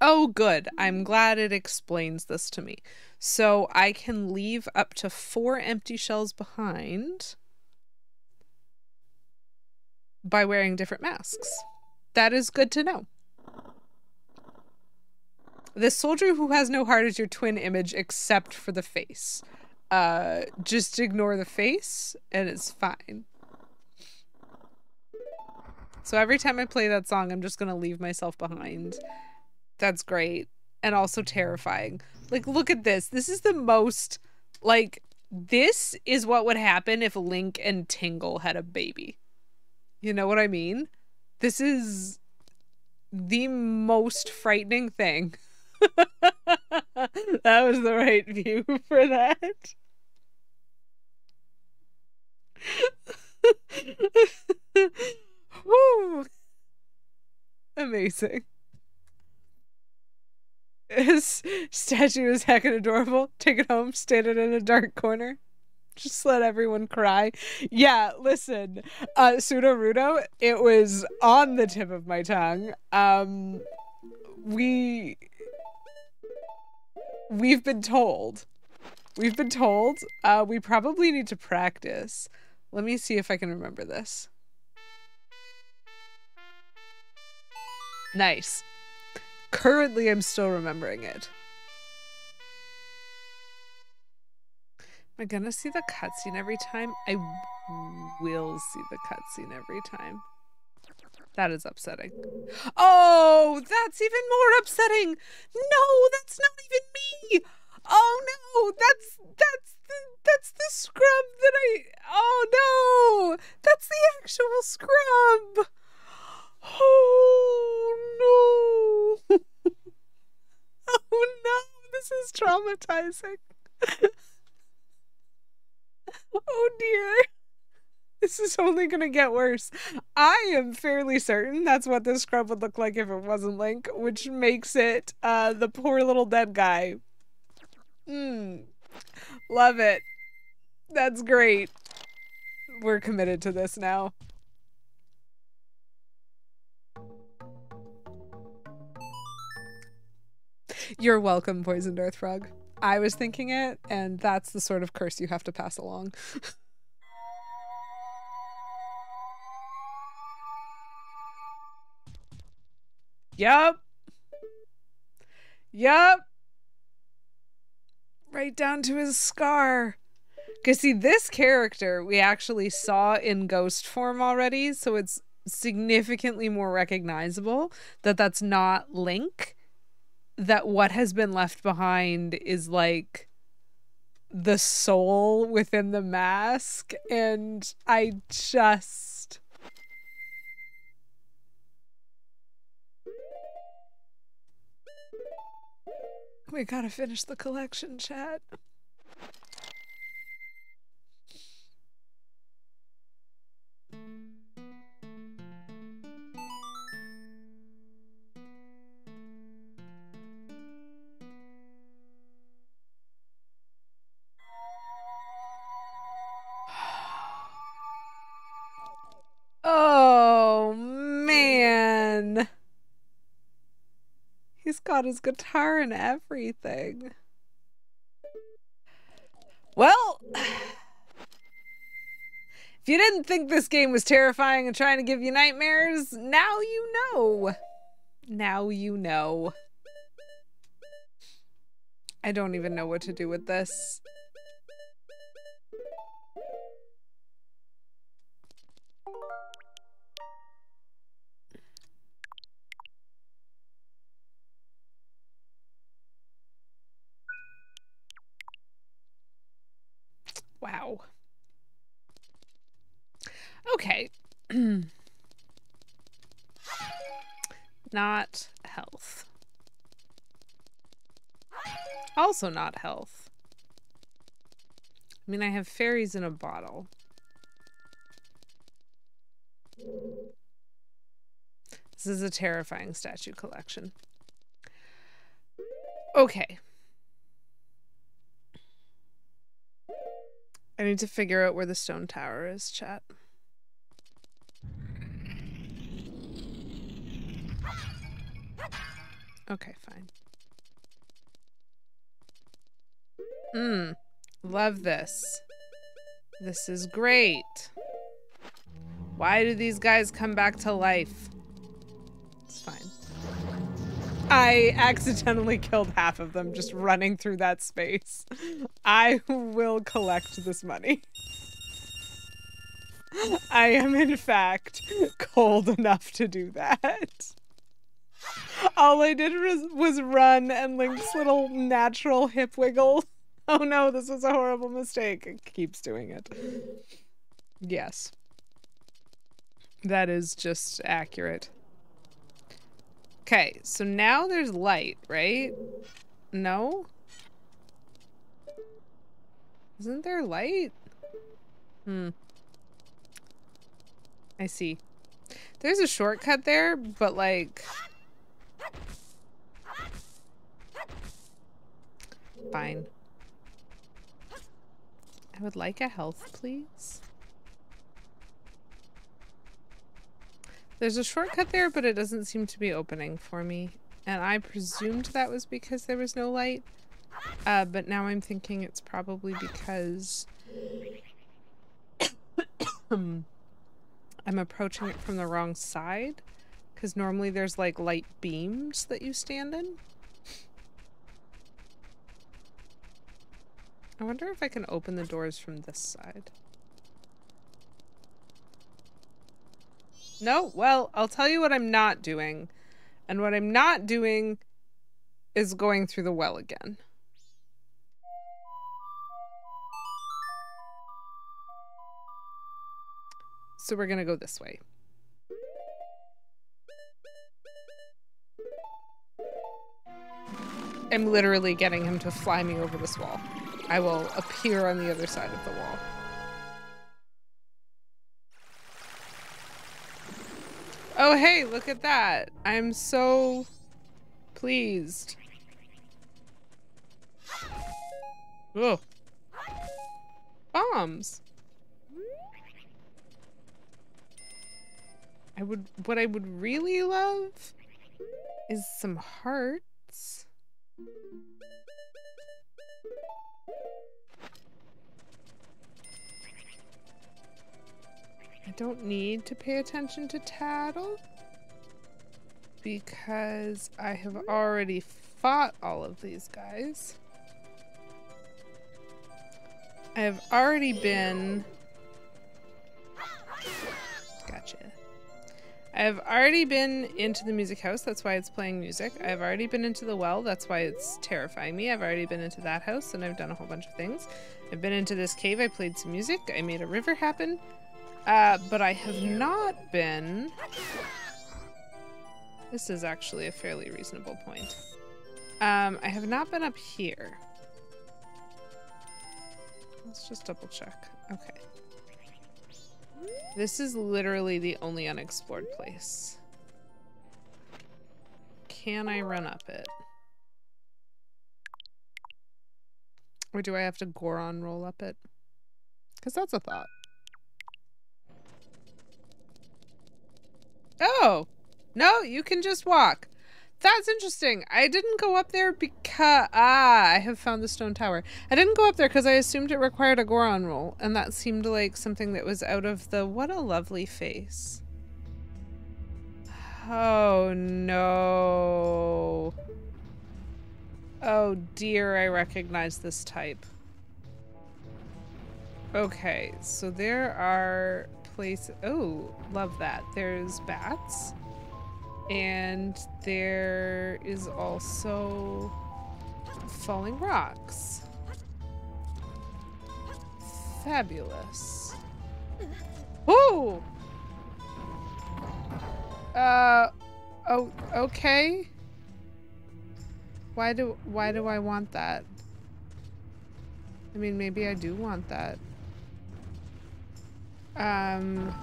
oh good. I'm glad it explains this to me. So I can leave up to 4 empty shells behind by wearing different masks. That is good to know. The soldier who has no heart is your twin image except for the face. Uh just ignore the face and it's fine. So every time I play that song, I'm just going to leave myself behind. That's great. And also terrifying. Like, look at this. This is the most, like, this is what would happen if Link and Tingle had a baby. You know what I mean? This is the most frightening thing. that was the right view for that. Woo! Amazing. His statue is heckin' adorable. Take it home, stand it in a dark corner. Just let everyone cry. Yeah, listen, uh, Sudowoodo, it was on the tip of my tongue. Um, we, we've been told, we've been told, uh, we probably need to practice. Let me see if I can remember this. Nice. Currently, I'm still remembering it. Am I gonna see the cutscene every time? I will see the cutscene every time. That is upsetting. Oh, that's even more upsetting. No, that's not even me. Oh no, that's that's the that's the scrub that I. Oh no, that's the actual scrub. Oh no! oh no! This is traumatizing. oh dear. This is only gonna get worse. I am fairly certain that's what this scrub would look like if it wasn't Link, which makes it uh the poor little dead guy. Hmm. Love it. That's great. We're committed to this now. You're welcome, Poisoned Earth Frog. I was thinking it, and that's the sort of curse you have to pass along. yep. Yup. Right down to his scar. Because, see, this character we actually saw in ghost form already, so it's significantly more recognizable that that's not Link. That what has been left behind is like the soul within the mask. And I just. We gotta finish the collection, chat. Got his guitar and everything. Well, if you didn't think this game was terrifying and trying to give you nightmares, now you know. Now you know. I don't even know what to do with this. Also not health. I mean, I have fairies in a bottle. This is a terrifying statue collection. Okay. I need to figure out where the stone tower is, chat. Okay, fine. Mmm. Love this. This is great. Why do these guys come back to life? It's fine. I accidentally killed half of them just running through that space. I will collect this money. I am, in fact, cold enough to do that. All I did was, was run and Link's little natural hip wiggle. Oh no, this was a horrible mistake. It keeps doing it. Yes. That is just accurate. Okay, so now there's light, right? No? Isn't there light? Hmm. I see. There's a shortcut there, but like... Fine. I would like a health, please. There's a shortcut there, but it doesn't seem to be opening for me. And I presumed that was because there was no light. Uh, but now I'm thinking it's probably because I'm approaching it from the wrong side. Because normally there's like light beams that you stand in. I wonder if I can open the doors from this side. No, well, I'll tell you what I'm not doing. And what I'm not doing is going through the well again. So we're gonna go this way. I'm literally getting him to fly me over this wall. I will appear on the other side of the wall. Oh, hey, look at that. I'm so pleased. Oh. Bombs. I would, what I would really love is some hearts. I don't need to pay attention to Tatl because I have already fought all of these guys. I have already been. Gotcha. I have already been into the music house. That's why it's playing music. I've already been into the well. That's why it's terrifying me. I've already been into that house and I've done a whole bunch of things. I've been into this cave. I played some music. I made a river happen. Uh, but I have not been. This is actually a fairly reasonable point. Um, I have not been up here. Let's just double check. Okay. This is literally the only unexplored place. Can I run up it? Or do I have to Goron roll up it? Because that's a thought. Oh! No, you can just walk. That's interesting. I didn't go up there because ah, I have found the stone tower. I didn't go up there because I assumed it required a Goron roll, and that seemed like something that was out of the what a lovely face. Oh no. Oh dear, I recognize this type. Okay, so there are places. Oh, love that. There's bats. And there is also falling rocks. Fabulous. Ooh! Uh, oh, okay. Why do, why do I want that? I mean, maybe I do want that. Um,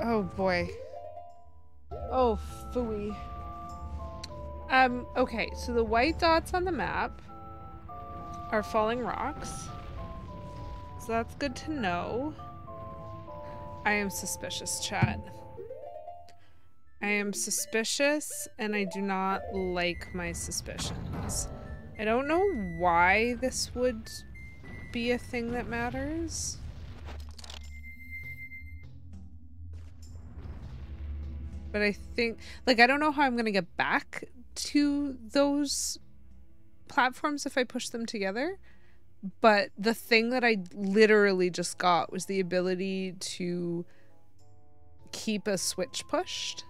oh boy. Oh, fooey. Um, okay, so the white dots on the map are falling rocks. So that's good to know. I am suspicious, chat. I am suspicious and I do not like my suspicions. I don't know why this would be a thing that matters. But I think, like, I don't know how I'm going to get back to those platforms if I push them together. But the thing that I literally just got was the ability to keep a switch pushed.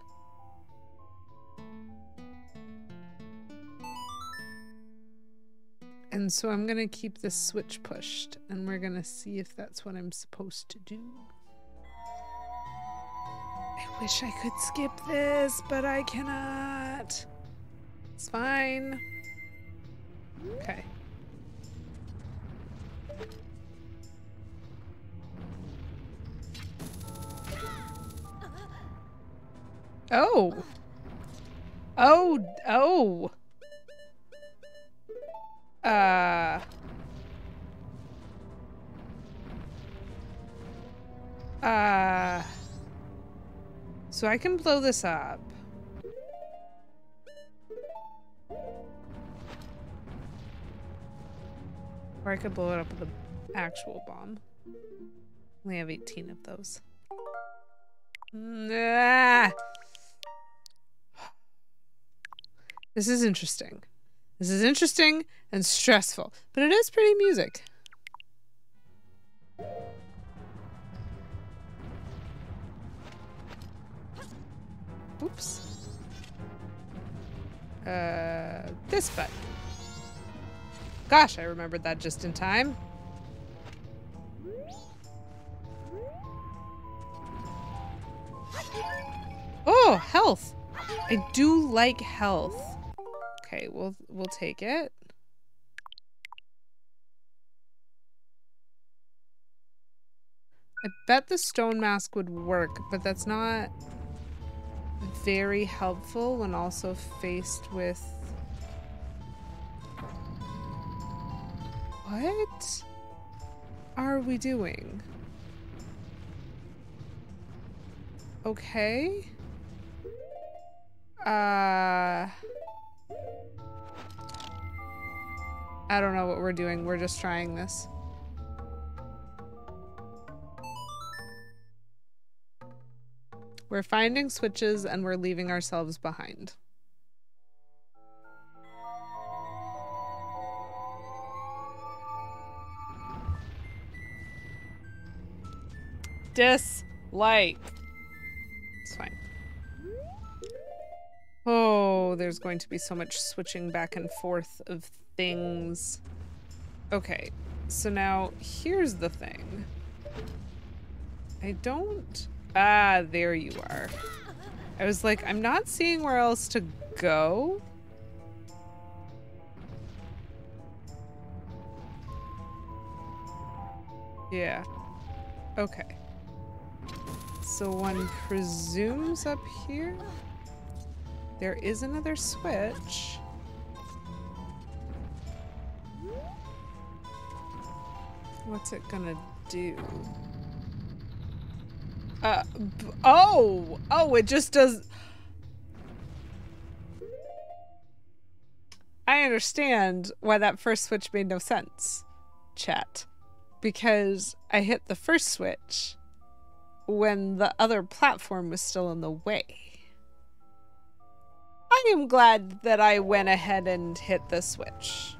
And so I'm going to keep this switch pushed and we're going to see if that's what I'm supposed to do. I wish I could skip this, but I cannot. It's fine. Okay. Oh. Oh, oh. Uh. Uh. So I can blow this up. Or I could blow it up with an actual bomb. We have 18 of those. Ah! This is interesting. This is interesting and stressful, but it is pretty music. Oops. Uh, this button. Gosh, I remembered that just in time. Oh, health. I do like health. Okay, we'll we'll take it. I bet the stone mask would work, but that's not very helpful when also faced with... What are we doing? Okay. Uh... I don't know what we're doing. We're just trying this. We're finding switches and we're leaving ourselves behind. Dislike. It's fine. Oh, there's going to be so much switching back and forth of things. Okay, so now here's the thing. I don't Ah, there you are. I was like, I'm not seeing where else to go. Yeah. Okay. So one presumes up here. There is another switch. What's it gonna do? Uh, oh! Oh, it just does... I understand why that first switch made no sense, chat. Because I hit the first switch when the other platform was still in the way. I am glad that I went ahead and hit the switch.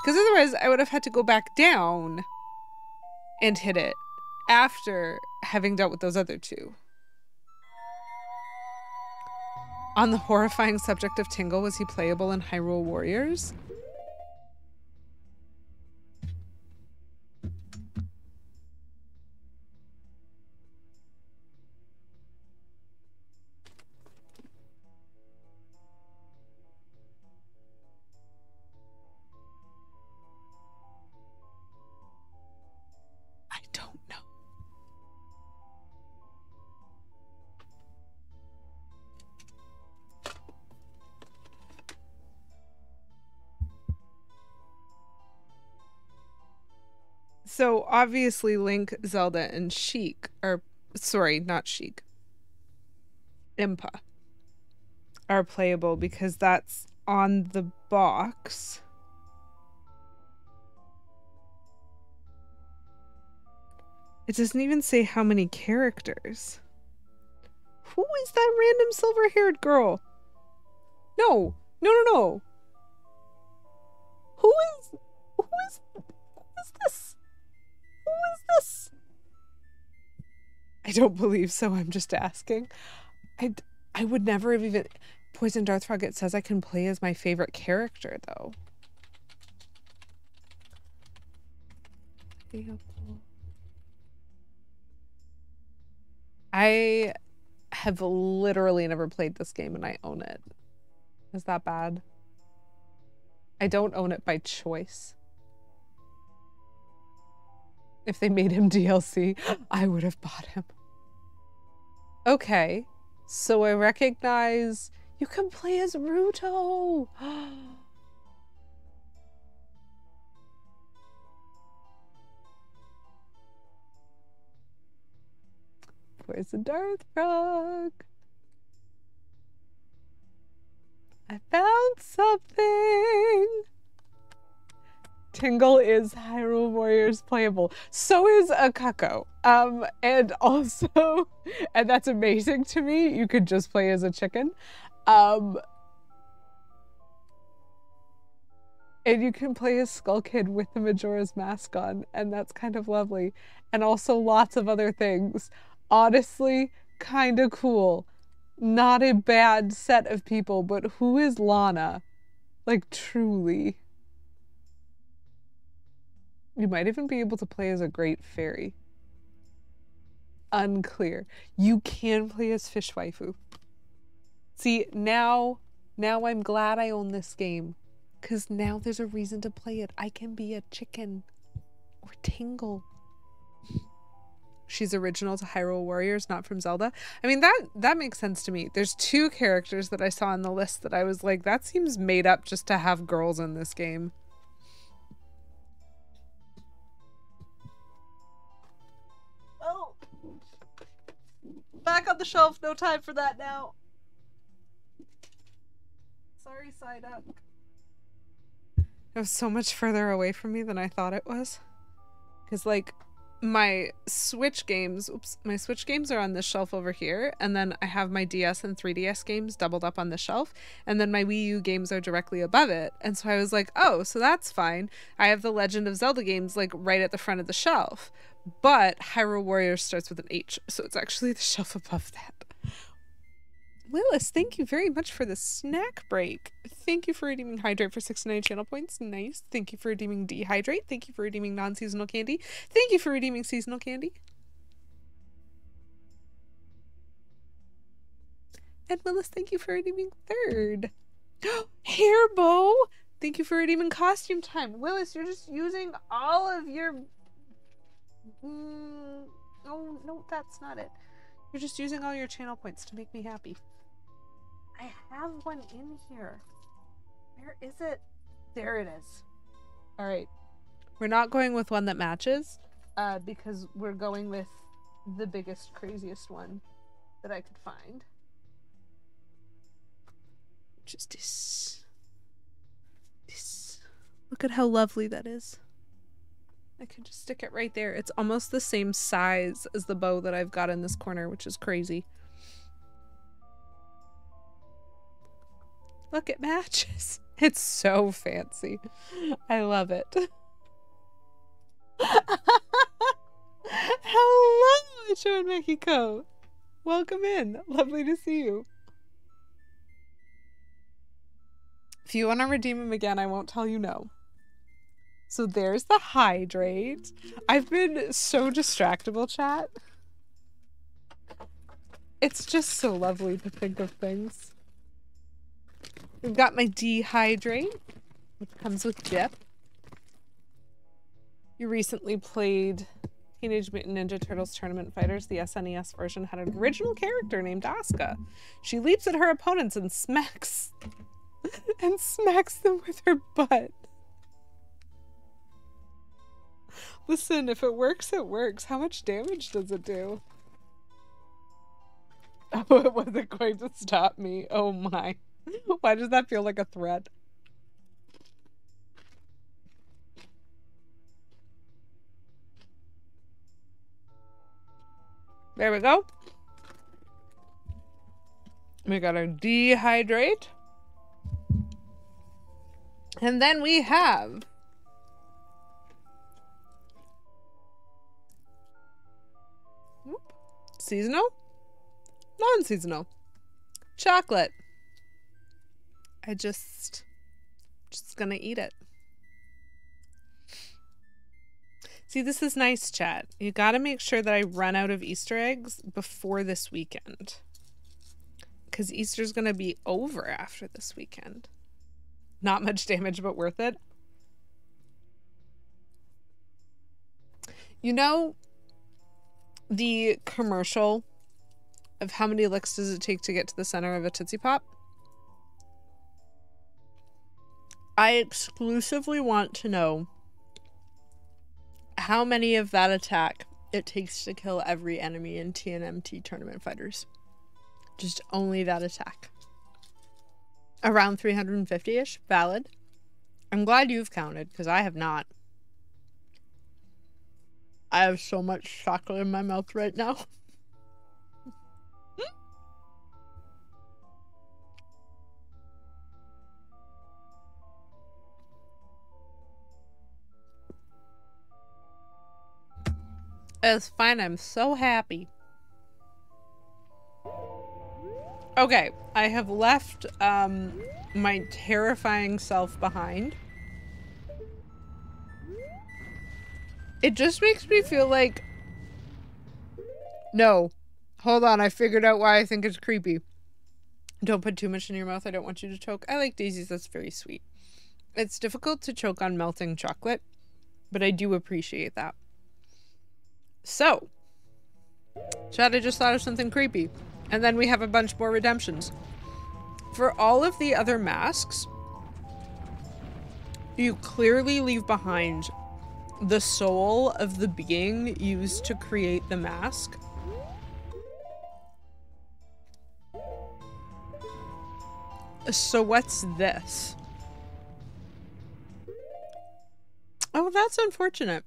Because otherwise, I would have had to go back down and hit it after having dealt with those other two. On the horrifying subject of Tingle, was he playable in Hyrule Warriors? So obviously Link, Zelda, and Sheik are sorry, not Sheik. Impa are playable because that's on the box. It doesn't even say how many characters. Who is that random silver haired girl? No, no, no, no. Who is. Who is. Who is this? Who is this? I don't believe so. I'm just asking. I, I would never have even. Poison Darth Frog, it says I can play as my favorite character, though. I have literally never played this game and I own it. Is that bad? I don't own it by choice. If they made him DLC, I would have bought him. Okay, so I recognize you can play as Ruto. Where's the Darth Frog? I found something. Tingle is Hyrule Warriors playable. So is a Cucco. Um, and also, and that's amazing to me. You could just play as a chicken. Um, and you can play as Skull Kid with the Majora's Mask on, and that's kind of lovely. And also lots of other things. Honestly, kind of cool. Not a bad set of people, but who is Lana? Like, truly. You might even be able to play as a great fairy. Unclear. You can play as Fish Waifu. See, now, now I'm glad I own this game. Because now there's a reason to play it. I can be a chicken. Or Tingle. She's original to Hyrule Warriors, not from Zelda. I mean that that makes sense to me. There's two characters that I saw on the list that I was like, that seems made up just to have girls in this game. Back on the shelf, no time for that now. Sorry, Psyduck. It was so much further away from me than I thought it was. Because, like, my Switch games, oops, my Switch games are on this shelf over here, and then I have my DS and 3DS games doubled up on the shelf, and then my Wii U games are directly above it. And so I was like, oh, so that's fine. I have the Legend of Zelda games like right at the front of the shelf. But Hyrule Warriors starts with an H, so it's actually the shelf above that. Willis, thank you very much for the snack break. Thank you for redeeming Hydrate for 69 channel points. Nice. Thank you for redeeming Dehydrate. Thank you for redeeming non seasonal candy. Thank you for redeeming seasonal candy. And Willis, thank you for redeeming third. Hair bow. Thank you for redeeming costume time. Willis, you're just using all of your. Mm, oh, no, that's not it. You're just using all your channel points to make me happy. I have one in here. Where is it? There it is. All right. We're not going with one that matches uh, because we're going with the biggest, craziest one that I could find. Which is this. This. Look at how lovely that is. I can just stick it right there. It's almost the same size as the bow that I've got in this corner, which is crazy. Look, it matches. It's so fancy. I love it. Hello, Joe and Mexico. Welcome in. Lovely to see you. If you want to redeem him again, I won't tell you no. So there's the hydrate. I've been so distractible, chat. It's just so lovely to think of things. We've got my dehydrate, which comes with dip. You recently played Teenage Mutant Ninja Turtles Tournament Fighters. The SNES version had an original character named Aska. She leaps at her opponents and smacks and smacks them with her butt. Listen, if it works, it works. How much damage does it do? Oh, it wasn't going to stop me. Oh my. Why does that feel like a threat? There we go. We got our dehydrate. And then we have seasonal, non-seasonal, chocolate. I just, just gonna eat it. See, this is nice, chat. You gotta make sure that I run out of Easter eggs before this weekend. Because Easter's gonna be over after this weekend. Not much damage, but worth it. You know, the commercial of how many licks does it take to get to the center of a Tootsie Pop? I exclusively want to know how many of that attack it takes to kill every enemy in TMNT tournament fighters. Just only that attack. Around 350 ish. Valid. I'm glad you've counted, because I have not. I have so much chocolate in my mouth right now. It's fine. I'm so happy. Okay, I have left um, my terrifying self behind. It just makes me feel like... No. Hold on, I figured out why I think it's creepy. Don't put too much in your mouth. I don't want you to choke. I like daisies. That's very sweet. It's difficult to choke on melting chocolate, but I do appreciate that. So, Chad, I just thought of something creepy. And then we have a bunch more redemptions. For all of the other masks, you clearly leave behind the soul of the being used to create the mask. So what's this? Oh, that's unfortunate.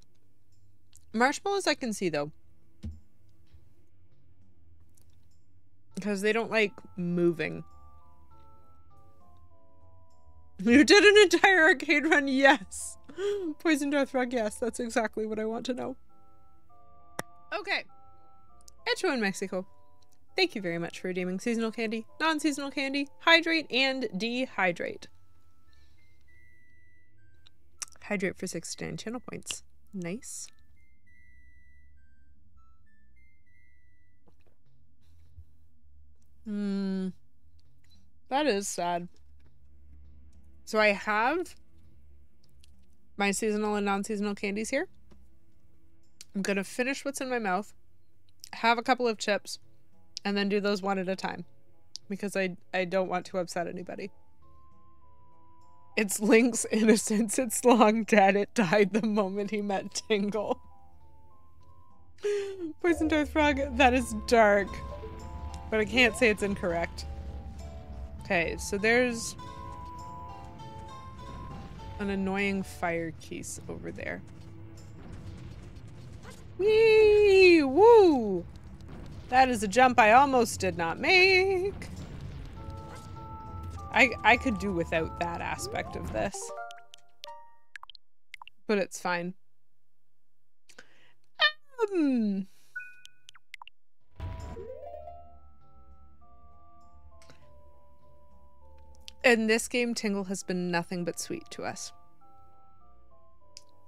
Marshmallows I can see though. Because they don't like moving. You did an entire arcade run, yes. Poison Death Rug, yes, that's exactly what I want to know. Okay. Echo in Mexico. Thank you very much for redeeming seasonal candy, non seasonal candy, hydrate, and dehydrate. Hydrate for 69 channel points. Nice. Hmm. That is sad. So I have my seasonal and non seasonal candies here. I'm going to finish what's in my mouth, have a couple of chips, and then do those one at a time because I, I don't want to upset anybody. It's Link's innocence. It's long dead. It died the moment he met Tingle. Poison Darth Frog, that is dark. But I can't say it's incorrect. Okay, so there's an annoying fire Keese over there. Wee! Woo! That is a jump I almost did not make. I I could do without that aspect of this. But it's fine. Um In this game, Tingle has been nothing but sweet to us.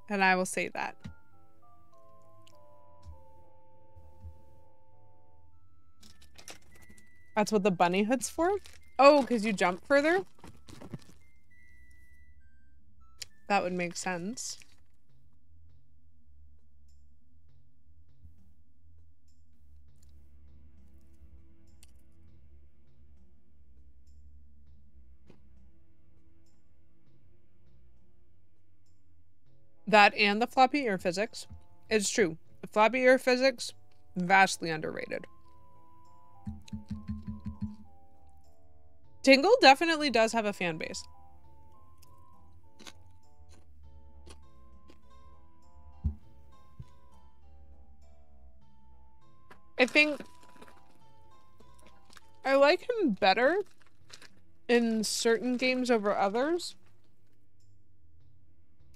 And I will say that. That's what the bunny hood's for? Oh, because you jump further? That would make sense. That and the floppy ear physics. It's true. Floppy ear physics, vastly underrated. Tingle definitely does have a fan base. I think I like him better in certain games over others.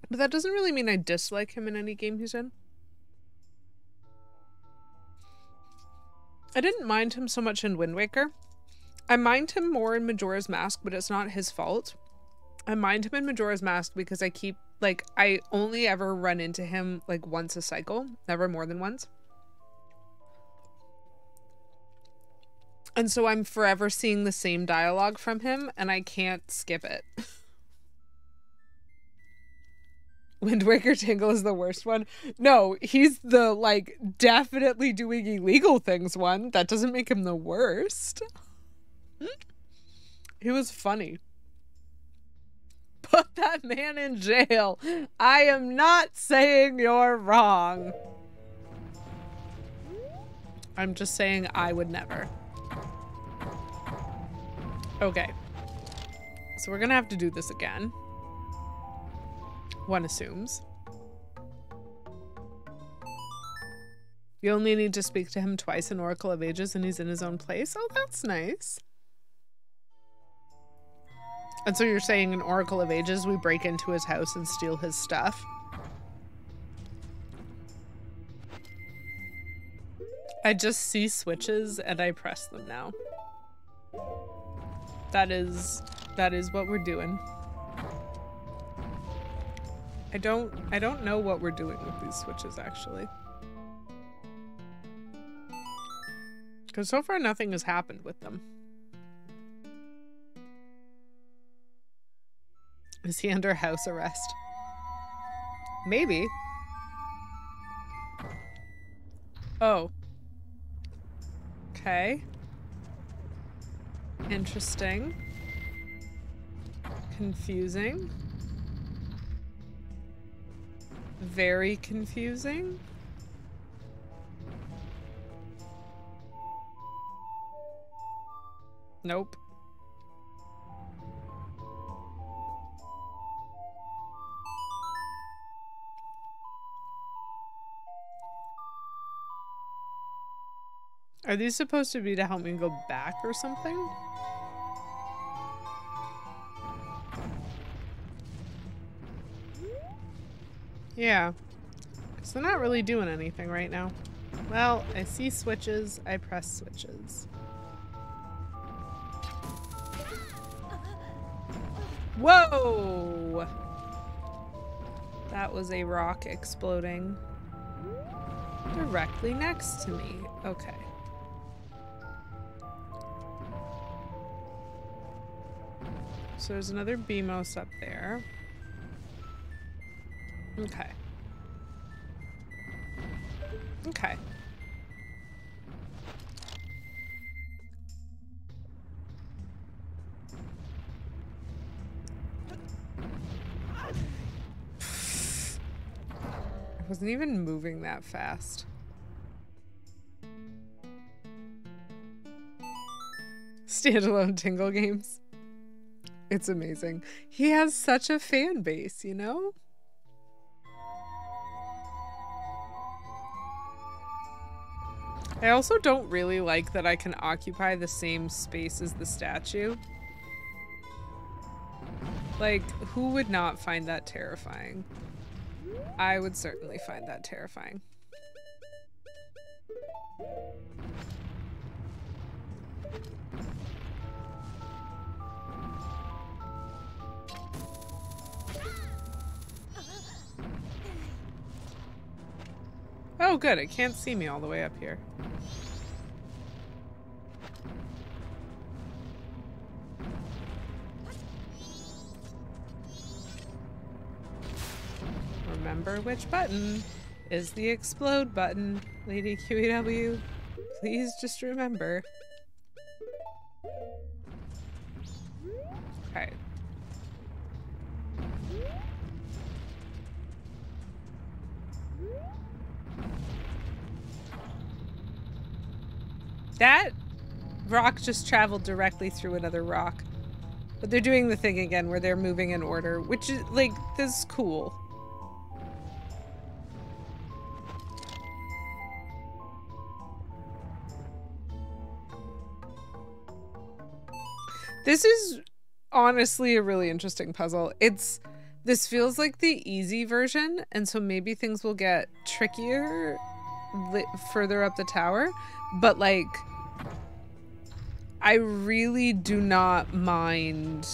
But that doesn't really mean I dislike him in any game he's in. I didn't mind him so much in Wind Waker. I mind him more in Majora's Mask, but it's not his fault. I mind him in Majora's Mask because I keep, like, I only ever run into him, like, once a cycle, never more than once. And so I'm forever seeing the same dialogue from him, and I can't skip it. Wind Waker Tingle is the worst one. No, he's the like definitely doing illegal things one. That doesn't make him the worst. Hmm? He was funny. Put that man in jail. I am not saying you're wrong. I'm just saying I would never. Okay. So we're gonna have to do this again. One assumes. You only need to speak to him twice in Oracle of Ages and he's in his own place? Oh, that's nice. And so you're saying in Oracle of Ages we break into his house and steal his stuff? I just see switches and I press them now. That is that is what we're doing. I don't I don't know what we're doing with these switches actually. Cuz so far nothing has happened with them. Is he under house arrest? Maybe. Oh. Okay. Interesting. Confusing very confusing. Nope. Are these supposed to be to help me go back or something? Yeah. So they're not really doing anything right now. Well, I see switches. I press switches. Whoa! That was a rock exploding directly next to me. Okay. So there's another Beamos up there. Okay. Okay. I wasn't even moving that fast. Standalone Tingle games. It's amazing. He has such a fan base, you know? I also don't really like that I can occupy the same space as the statue. Like, who would not find that terrifying? I would certainly find that terrifying. Oh, good. It can't see me all the way up here. Remember which button is the explode button, Lady QEW. Please just remember. Okay. That rock just traveled directly through another rock. But they're doing the thing again where they're moving in order, which is like this is cool. This is honestly a really interesting puzzle. It's this feels like the easy version, and so maybe things will get trickier further up the tower, but like I really do not mind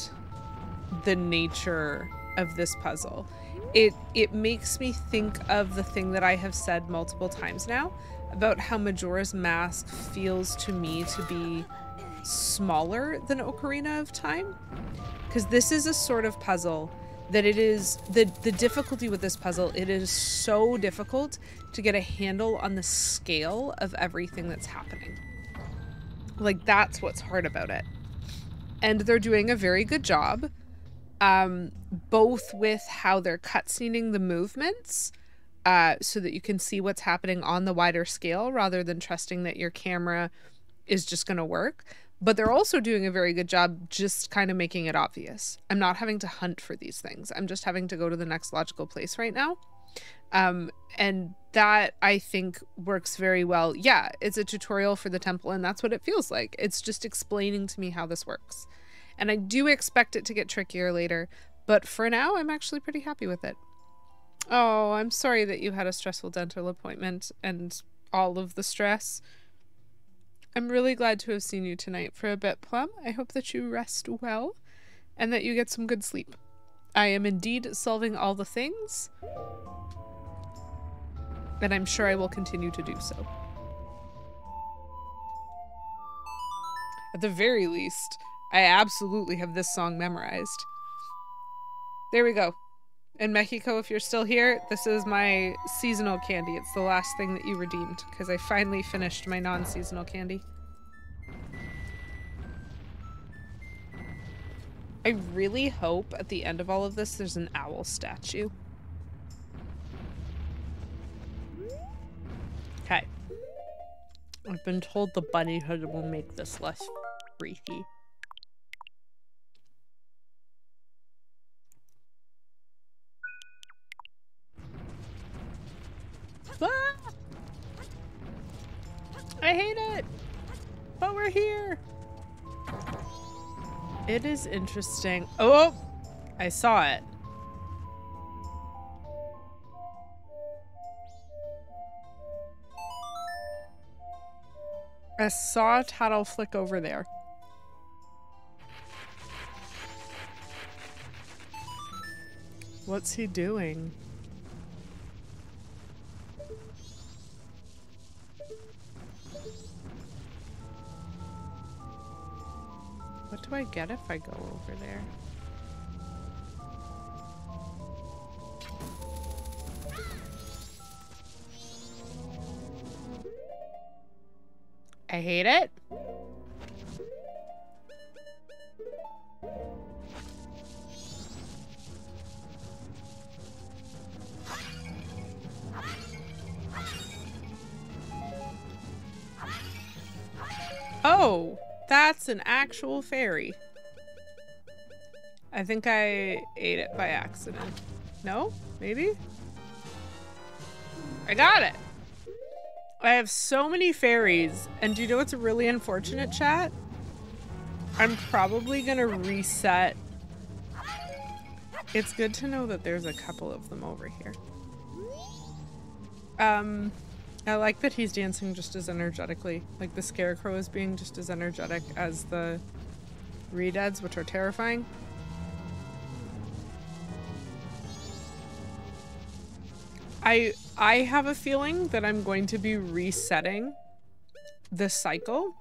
the nature of this puzzle. It it makes me think of the thing that I have said multiple times now about how Majora's Mask feels to me to be smaller than Ocarina of Time. Because this is a sort of puzzle that it is the the difficulty with this puzzle, it is so difficult to get a handle on the scale of everything that's happening. Like that's what's hard about it. And they're doing a very good job. Um, both with how they're cutscening the movements, uh, so that you can see what's happening on the wider scale rather than trusting that your camera is just going to work. But they're also doing a very good job just kind of making it obvious. I'm not having to hunt for these things. I'm just having to go to the next logical place right now. Um, and that I think works very well. Yeah, it's a tutorial for the temple, and that's what it feels like. It's just explaining to me how this works. And I do expect it to get trickier later, but for now, I'm actually pretty happy with it. Oh, I'm sorry that you had a stressful dental appointment and all of the stress. I'm really glad to have seen you tonight for a bit, Plum. I hope that you rest well and that you get some good sleep. I am indeed solving all the things and I'm sure I will continue to do so. At the very least, I absolutely have this song memorized. There we go. In Mexico, if you're still here, this is my seasonal candy. It's the last thing that you redeemed because I finally finished my non-seasonal candy. I really hope at the end of all of this there's an owl statue. Okay. I've been told the bunny hood will make this less freaky. Ah! I hate it! But we're here! It is interesting. Oh! I saw it. I saw a tattle flick over there. What's he doing? What do I get if I go over there? I hate it. Oh, that's an actual fairy. I think I ate it by accident. No? Maybe? I got it. I have so many fairies, and do you know what's a really unfortunate, chat? I'm probably gonna reset. It's good to know that there's a couple of them over here. Um, I like that he's dancing just as energetically. Like the scarecrow is being just as energetic as the redeads, which are terrifying. I I have a feeling that I'm going to be resetting the cycle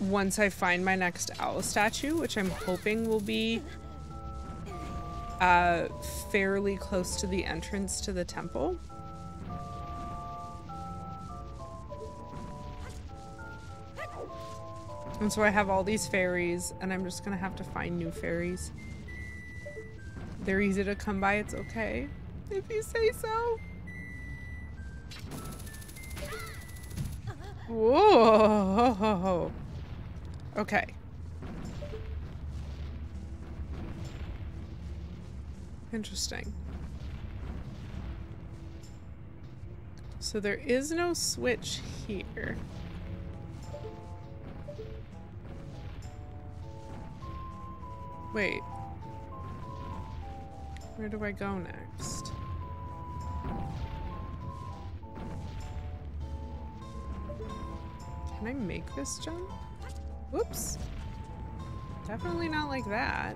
once I find my next owl statue, which I'm hoping will be uh, fairly close to the entrance to the temple. And so I have all these fairies, and I'm just gonna have to find new fairies. They're easy to come by, it's okay. If you say so. Whoa. Okay. Interesting. So there is no switch here. Wait. Where do I go next? Can I make this jump? Whoops. Definitely not like that.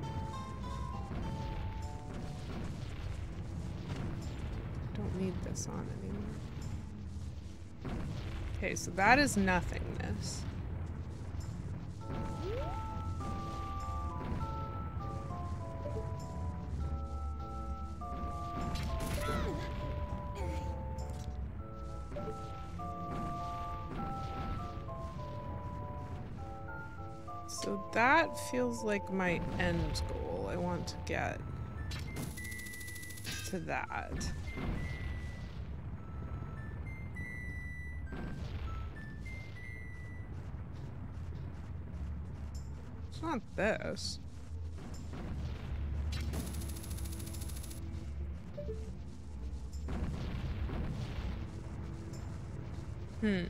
Don't need this on anymore. Okay, so that is nothingness. So that feels like my end goal. I want to get to that. Not this. Hmm.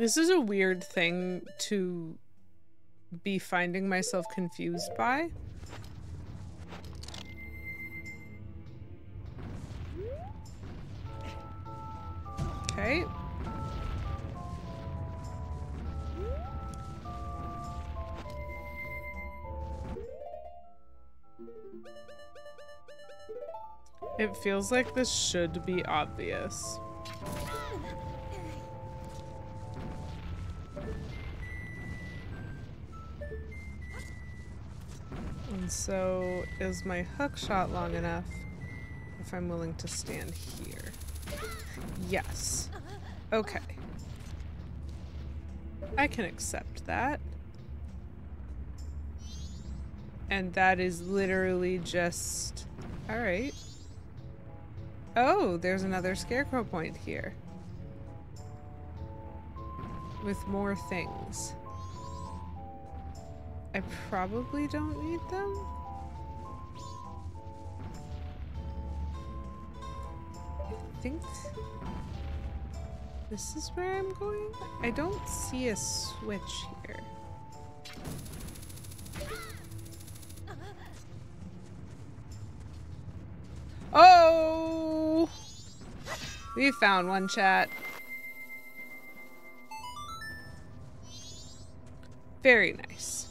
This is a weird thing to be finding myself confused by. Okay. It feels like this should be obvious. And so, is my hook shot long enough if I'm willing to stand here? Yes. Okay. I can accept that. And that is literally just. Alright. Oh, there's another scarecrow point here. With more things. I probably don't need them. I think this is where I'm going. I don't see a switch here. Oh! We found one chat. Very nice.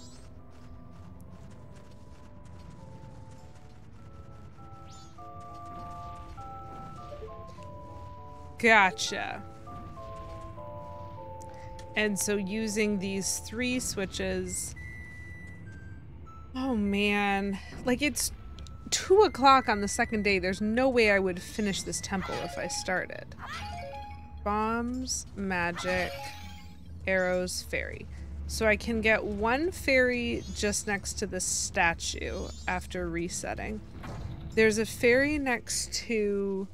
Gotcha. And so using these three switches. Oh man. Like it's two o'clock on the second day. There's no way I would finish this temple if I started. Bombs, magic, arrows, fairy. So I can get one fairy just next to the statue after resetting. There's a fairy next to.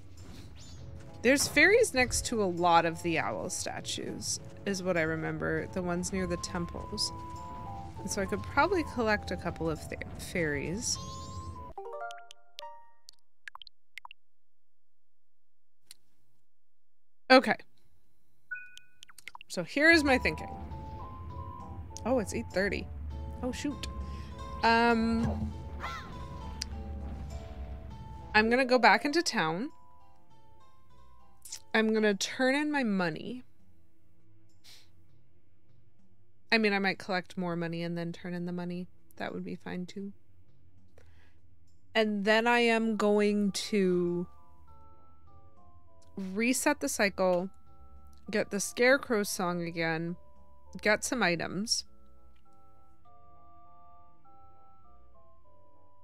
There's fairies next to a lot of the owl statues, is what I remember. The ones near the temples. And so I could probably collect a couple of fairies. Okay. So here's my thinking. Oh, it's 8:30. Oh shoot. Um I'm going to go back into town. I'm going to turn in my money. I mean, I might collect more money and then turn in the money. That would be fine too. And then I am going to reset the cycle, get the Scarecrow song again, get some items.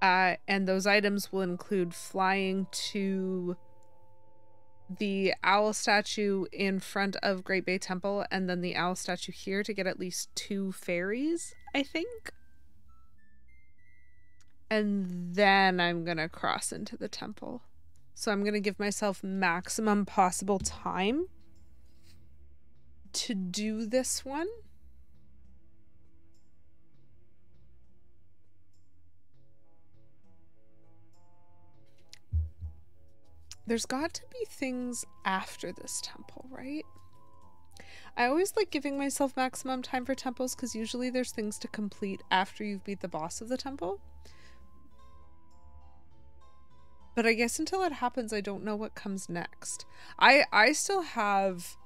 Uh, and those items will include flying to the owl statue in front of Great Bay Temple and then the owl statue here to get at least two fairies, I think. And then I'm gonna cross into the temple. So I'm going to give myself maximum possible time to do this one. There's got to be things after this temple, right? I always like giving myself maximum time for temples because usually there's things to complete after you've beat the boss of the temple. But I guess until it happens, I don't know what comes next. I I still have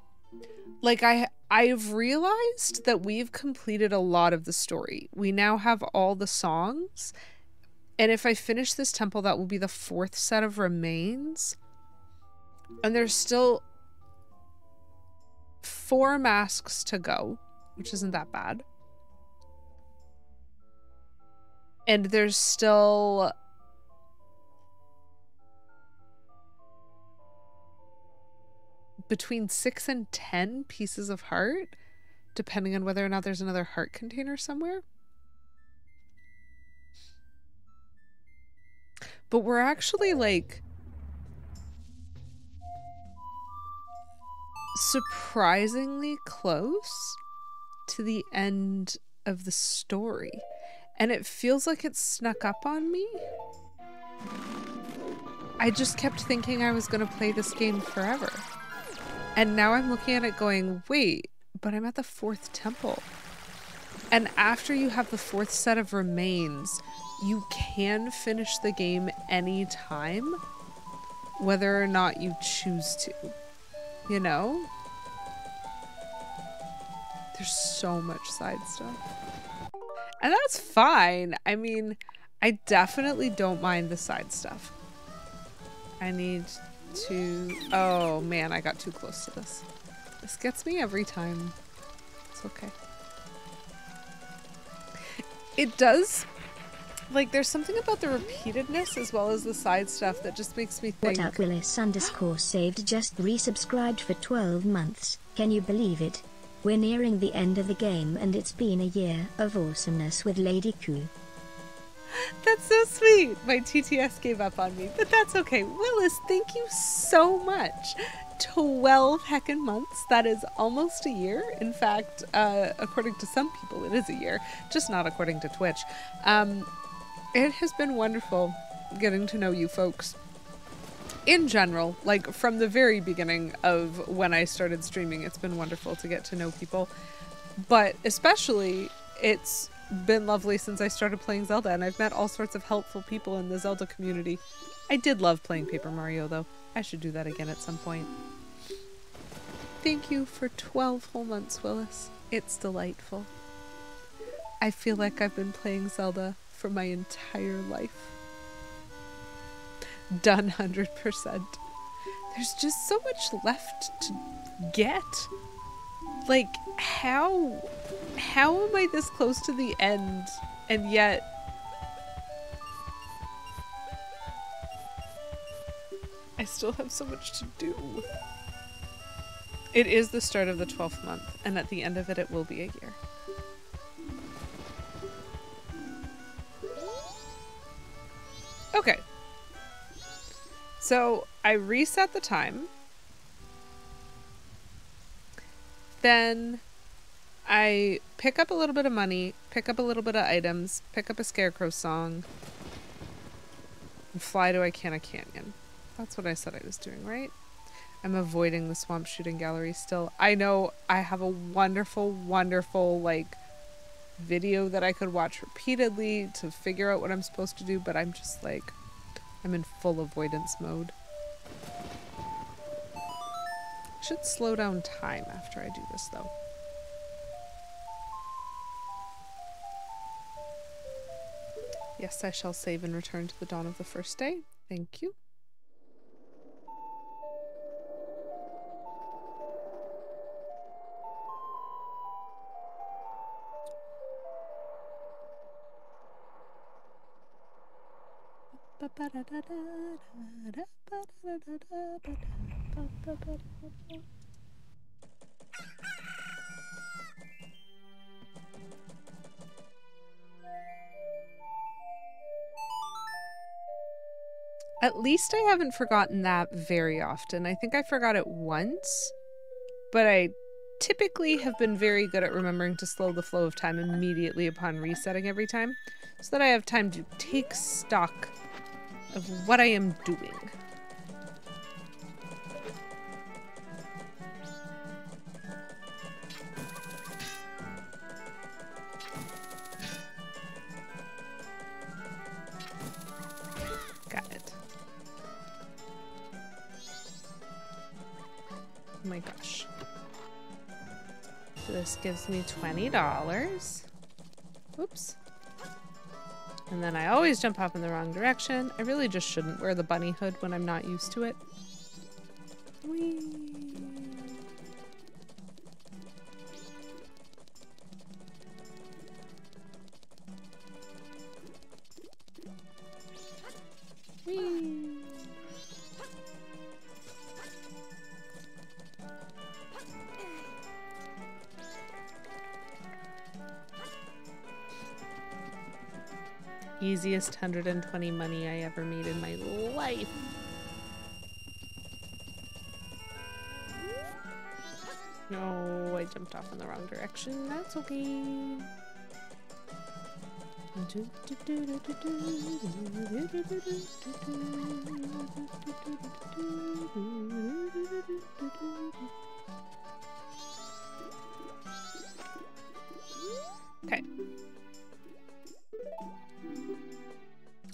like I I've realized that we've completed a lot of the story. We now have all the songs. And if I finish this temple, that will be the fourth set of remains. And there's still four masks to go, which isn't that bad. And there's still between six and ten pieces of heart, depending on whether or not there's another heart container somewhere. But we're actually like surprisingly close to the end of the story. And it feels like it snuck up on me. I just kept thinking I was going to play this game forever. And now I'm looking at it going, wait, but I'm at the fourth temple. And after you have the fourth set of remains, you can finish the game anytime, whether or not you choose to. You know? There's so much side stuff. And that's fine. I mean, I definitely don't mind the side stuff. I need to... Oh, man, I got too close to this. This gets me every time. It's okay. It does... Like, there's something about the repeatedness as well as the side stuff that just makes me think... What up, Willis underscore saved just resubscribed for 12 months. Can you believe it? We're nearing the end of the game and it's been a year of awesomeness with Lady Qew. That's so sweet. My TTS gave up on me, but that's okay. Willis, thank you so much. 12 heckin' months. That is almost a year. In fact, uh, according to some people, it is a year, just not according to Twitch. Um, it has been wonderful getting to know you folks. In general, like from the very beginning of when I started streaming, it's been wonderful to get to know people. But especially, it's been lovely since I started playing Zelda, and I've met all sorts of helpful people in the Zelda community. I did love playing Paper Mario, though. I should do that again at some point. Thank you for 12 whole months, Willis. It's delightful. I feel like I've been playing Zelda for my entire life. Done 100%. There's just so much left to get. Like, how. How am I this close to the end and yet I still have so much to do. It is the start of the 12th month, and at the end of it, it will be a year. Okay. So I reset the time. Then I pick up a little bit of money, pick up a little bit of items, pick up a scarecrow song, and fly to Ikana Canyon. That's what I said I was doing, right? I'm avoiding the swamp shooting gallery still. I know I have a wonderful, wonderful, like, video that I could watch repeatedly to figure out what I'm supposed to do, but I'm just like, I'm in full avoidance mode. Should slow down time after I do this, though. Yes, I shall save and return to the dawn of the first day. Thank you. At least I haven't forgotten that very often. I think I forgot it once, but I typically have been very good at remembering to slow the flow of time immediately upon resetting every time so that I have time to take stock of what I am doing. Got it. Oh my gosh. This gives me $20. Oops. And then I always jump off in the wrong direction. I really just shouldn't wear the bunny hood when I'm not used to it. 120 money I ever made in my life. No, I jumped off in the wrong direction. That's okay.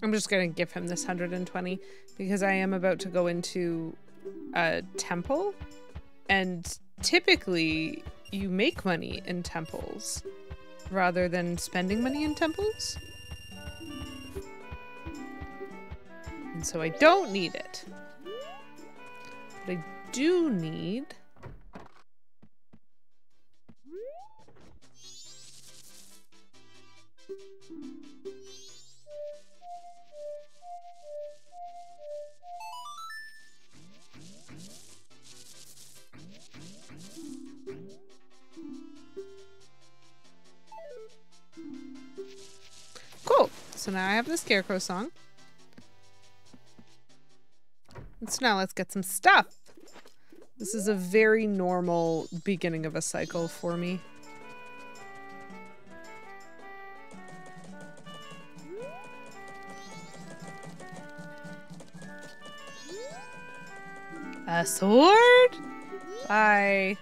I'm just going to give him this 120 because I am about to go into a temple and typically you make money in temples rather than spending money in temples. And so I don't need it. But I do need So now I have the Scarecrow song. And so now let's get some stuff. This is a very normal beginning of a cycle for me. A sword? Bye.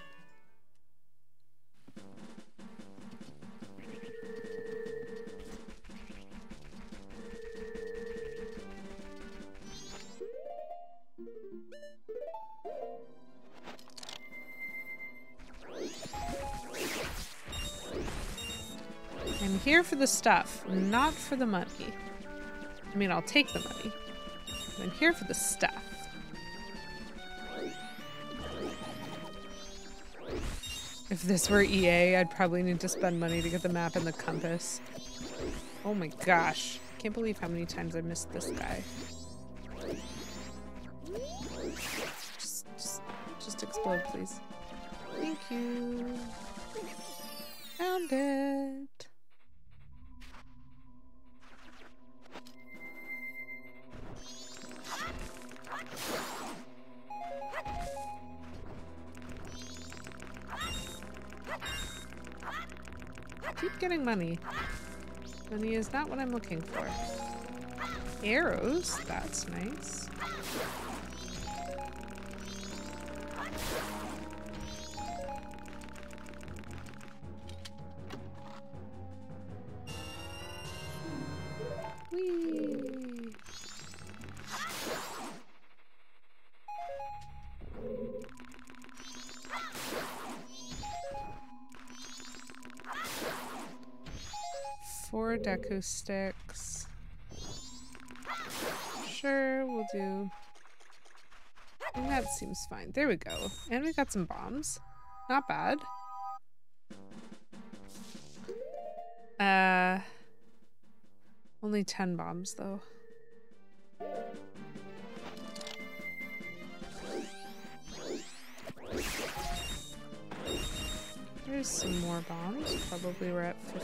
Here for the stuff, not for the money. I mean, I'll take the money. I'm here for the stuff. If this were EA, I'd probably need to spend money to get the map and the compass. Oh my gosh. Can't believe how many times I missed this guy. Just, just, just explode, please. Thank you. Found it. Keep getting money. Money is not what I'm looking for. Arrows, that's nice. Whee! Deku sticks. Sure, we'll do. Think that seems fine. There we go. And we got some bombs. Not bad. Uh, only 10 bombs though. There's some more bombs. Probably we're at 15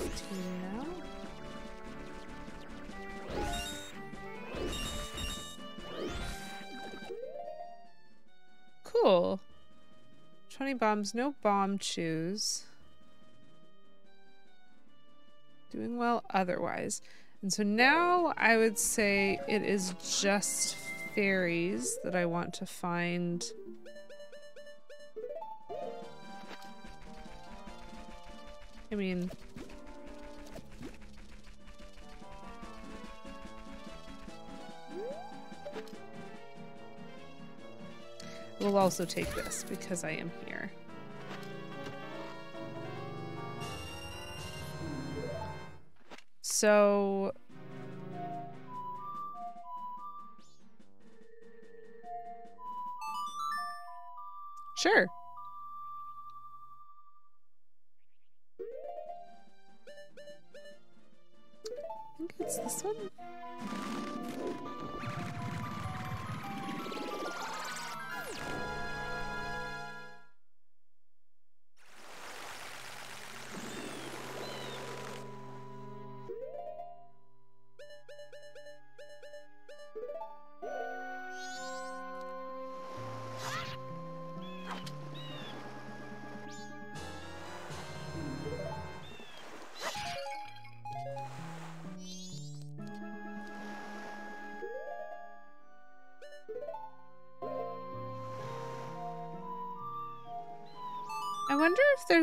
now. Cool. 20 bombs, no Bombchus. Doing well otherwise. And so now I would say it is just fairies that I want to find. I mean, we'll also take this because I am here. So Sure. I think it's this one.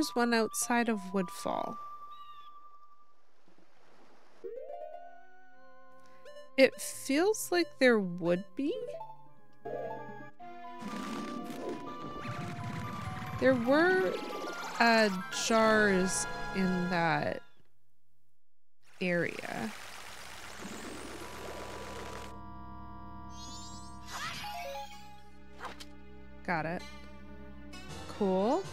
There's one outside of Woodfall. It feels like there would be. There were uh, jars in that area. Got it. Cool.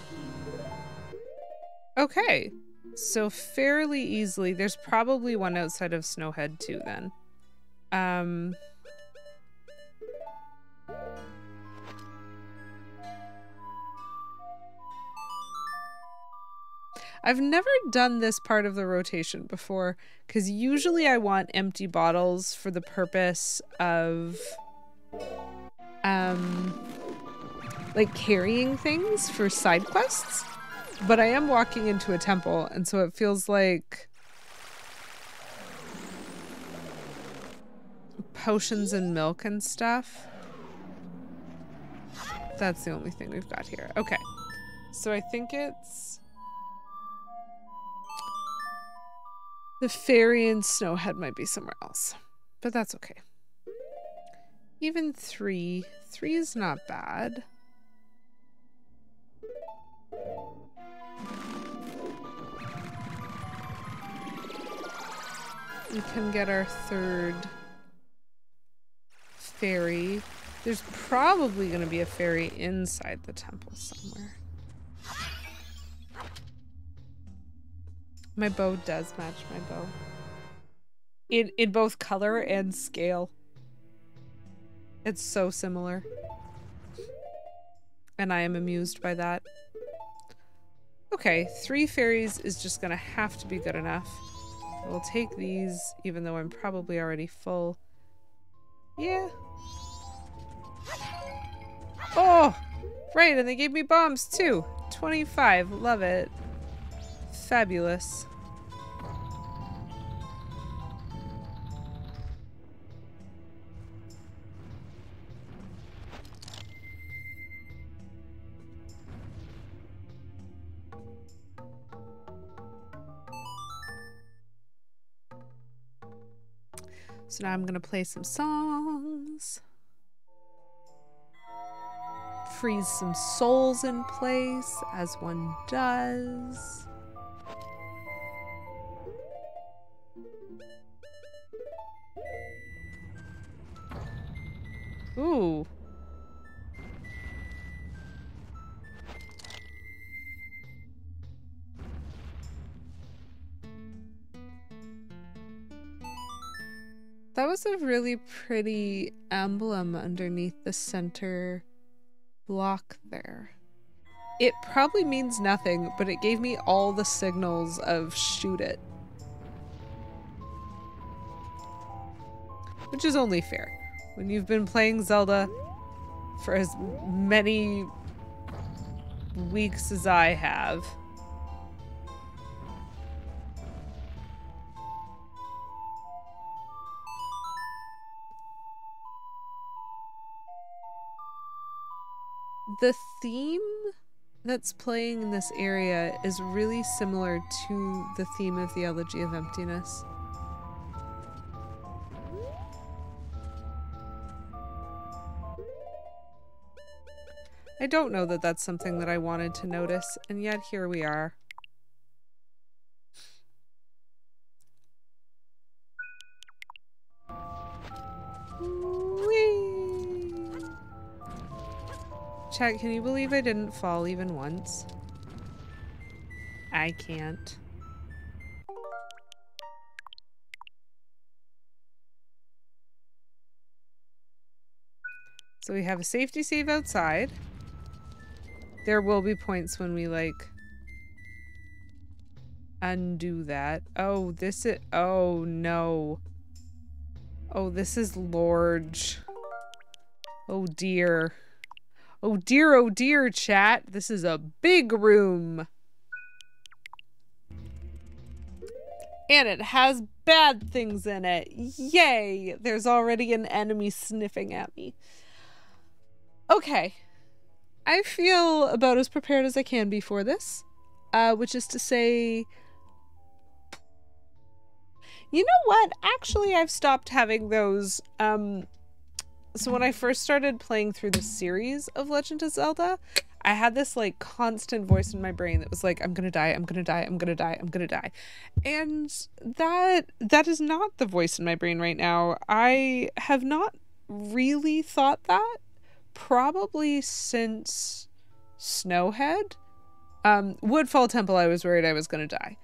Okay. So fairly easily, there's probably one outside of Snowhead too then. Um I've never done this part of the rotation before because usually I want empty bottles for the purpose of um like carrying things for side quests. But I am walking into a temple and so it feels like potions and milk and stuff. That's the only thing we've got here. Okay. So I think it's the fairy and Snowhead might be somewhere else, but that's okay. Even three, three is not bad. We can get our third fairy. There's probably going to be a fairy inside the temple somewhere. My bow does match my bow. In in both color and scale. It's so similar. And I am amused by that. Okay, three fairies is just gonna have to be good enough. We'll take these, even though I'm probably already full. Yeah. Oh! Right, and they gave me bombs too. 25, love it. Fabulous. So now I'm going to play some songs. Freeze some souls in place, as one does. Ooh. That was a really pretty emblem underneath the center block there. It probably means nothing, but it gave me all the signals of shoot it. Which is only fair. When you've been playing Zelda for as many weeks as I have, the theme that's playing in this area is really similar to the theme of the Elegy of Emptiness. I don't know that that's something that I wanted to notice, and yet here we are. Chat, can you believe I didn't fall even once? I can't. So we have a safety save outside. There will be points when we like undo that. Oh, this is oh no. Oh, this is large. Oh dear. Oh dear, oh dear, chat. This is a big room. And it has bad things in it. Yay! There's already an enemy sniffing at me. Okay. I feel about as prepared as I can be for this. Uh, which is to say... You know what? Actually, I've stopped having those, um... So when I first started playing through the series of Legend of Zelda, I had this like constant voice in my brain that was like, I'm gonna die, I'm gonna die, I'm gonna die, I'm gonna die. And that that is not the voice in my brain right now. I have not really thought that probably since Snowhead. Um, Woodfall Temple, I was worried I was gonna die.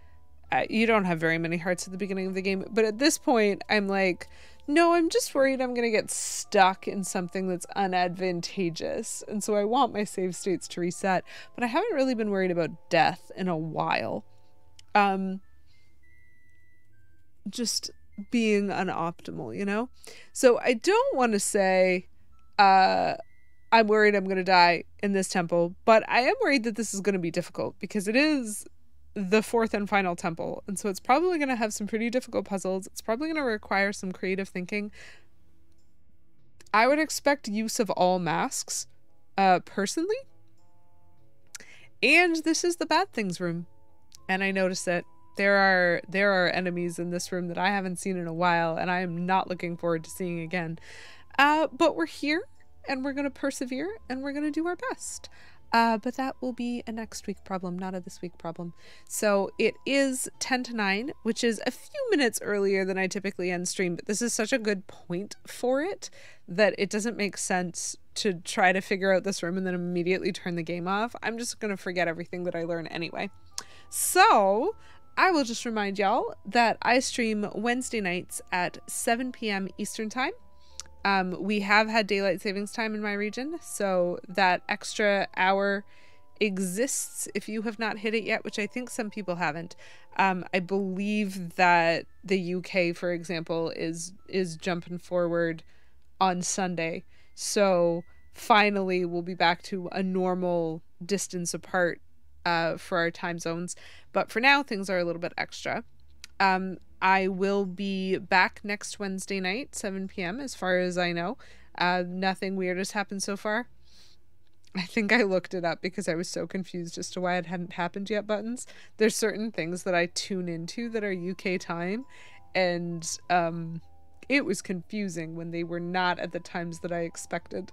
Uh, you don't have very many hearts at the beginning of the game, but at this point, I'm like, no, I'm just worried I'm gonna get stuck in something that's unadvantageous, and so I want my save states to reset. But I haven't really been worried about death in a while. um just being unoptimal, you know? So I don't want to say uh I'm worried I'm going to die in this temple, but I am worried that this is going to be difficult because it is the fourth and final temple. And so it's probably going to have some pretty difficult puzzles. It's probably going to require some creative thinking. I would expect use of all masks, uh, personally. And this is the bad things room. And I notice it. There are there are enemies in this room that I haven't seen in a while, and I am not looking forward to seeing again. Uh, but we're here and we're gonna persevere and we're gonna do our best. Uh, but that will be a next week problem, not a this week problem. So it is 10 to 9, which is a few minutes earlier than I typically end stream, but this is such a good point for it that it doesn't make sense to try to figure out this room and then immediately turn the game off. I'm just going to forget everything that I learn anyway. So I will just remind y'all that I stream Wednesday nights at 7 p.m. Eastern Time. Um, we have had daylight savings time in my region, so that extra hour exists if you have not hit it yet, which I think some people haven't. Um, I believe that the UK, for example, is is jumping forward on Sunday, so finally we'll be back to a normal distance apart uh, for our time zones. But for now, things are a little bit extra. Um, I will be back next Wednesday night, 7 p.m., as far as I know. Uh, nothing weird has happened so far. I think I looked it up because I was so confused as to why it hadn't happened yet buttons. There's certain things that I tune into that are UK time, and um, it was confusing when they were not at the times that I expected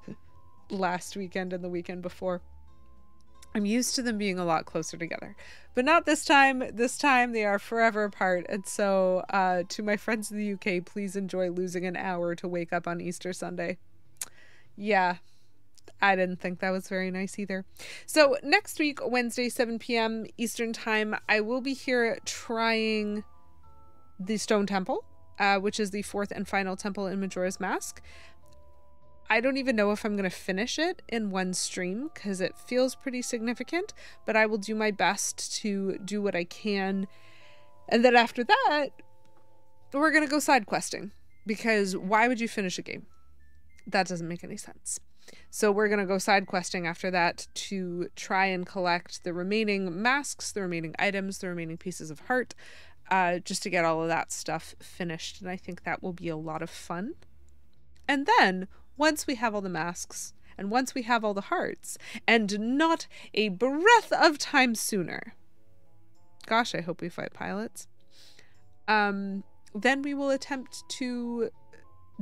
last weekend and the weekend before. I'm used to them being a lot closer together, but not this time. This time they are forever apart. And so, uh, to my friends in the UK, please enjoy losing an hour to wake up on Easter Sunday. Yeah, I didn't think that was very nice either. So, next week, Wednesday, 7 p.m. Eastern Time, I will be here trying the Stone Temple, uh, which is the fourth and final temple in Majora's Mask. I don't even know if I'm going to finish it in one stream because it feels pretty significant, but I will do my best to do what I can. And then after that, we're going to go side questing because why would you finish a game? That doesn't make any sense. So we're going to go side questing after that to try and collect the remaining masks, the remaining items, the remaining pieces of heart, uh, just to get all of that stuff finished. And I think that will be a lot of fun. And then once we have all the masks and once we have all the hearts, and not a breath of time sooner. Gosh, I hope we fight pilots. Um, then we will attempt to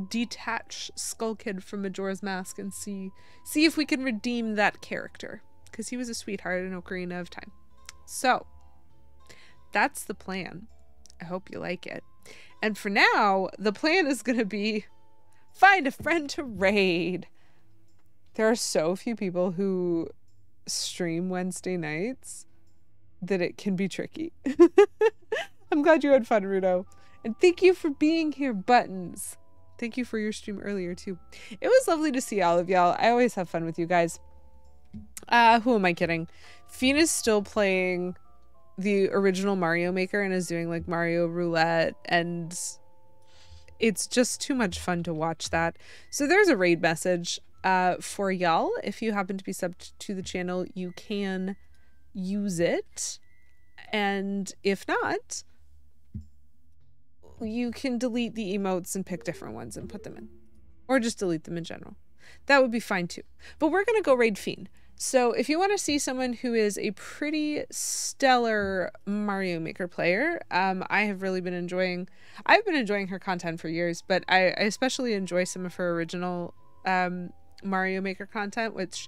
detach Skull Kid from Majora's Mask and see see if we can redeem that character because he was a sweetheart in Ocarina of Time. So that's the plan. I hope you like it. And for now, the plan is going to be Find a friend to raid. There are so few people who stream Wednesday nights that it can be tricky. I'm glad you had fun, Rudo. And thank you for being here, Buttons. Thank you for your stream earlier, too. It was lovely to see all of y'all. I always have fun with you guys. Uh, who am I kidding? Fina's still playing the original Mario Maker and is doing like Mario Roulette and it's just too much fun to watch that. So there's a raid message uh, for y'all. If you happen to be subbed to the channel, you can use it. And if not, you can delete the emotes and pick different ones and put them in. Or just delete them in general. That would be fine too. But we're going to go raid Fiend. So, if you want to see someone who is a pretty stellar Mario Maker player, um, I have really been enjoying. I've been enjoying her content for years, but I, I especially enjoy some of her original um, Mario Maker content, which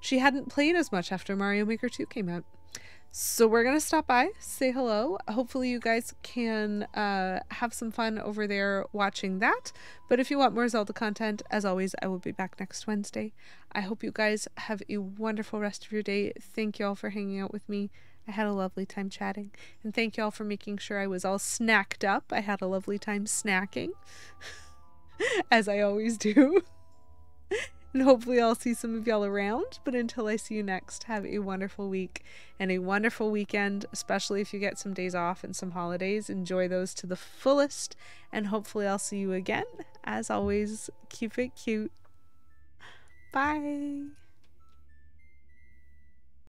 she hadn't played as much after Mario Maker 2 came out. So we're gonna stop by, say hello. Hopefully, you guys can uh, have some fun over there watching that. But if you want more Zelda content, as always, I will be back next Wednesday. I hope you guys have a wonderful rest of your day. Thank you all for hanging out with me. I had a lovely time chatting, and thank you all for making sure I was all snacked up. I had a lovely time snacking, as I always do. And hopefully, I'll see some of y'all around. But until I see you next, have a wonderful week and a wonderful weekend, especially if you get some days off and some holidays. Enjoy those to the fullest. And hopefully, I'll see you again. As always, keep it cute. Bye.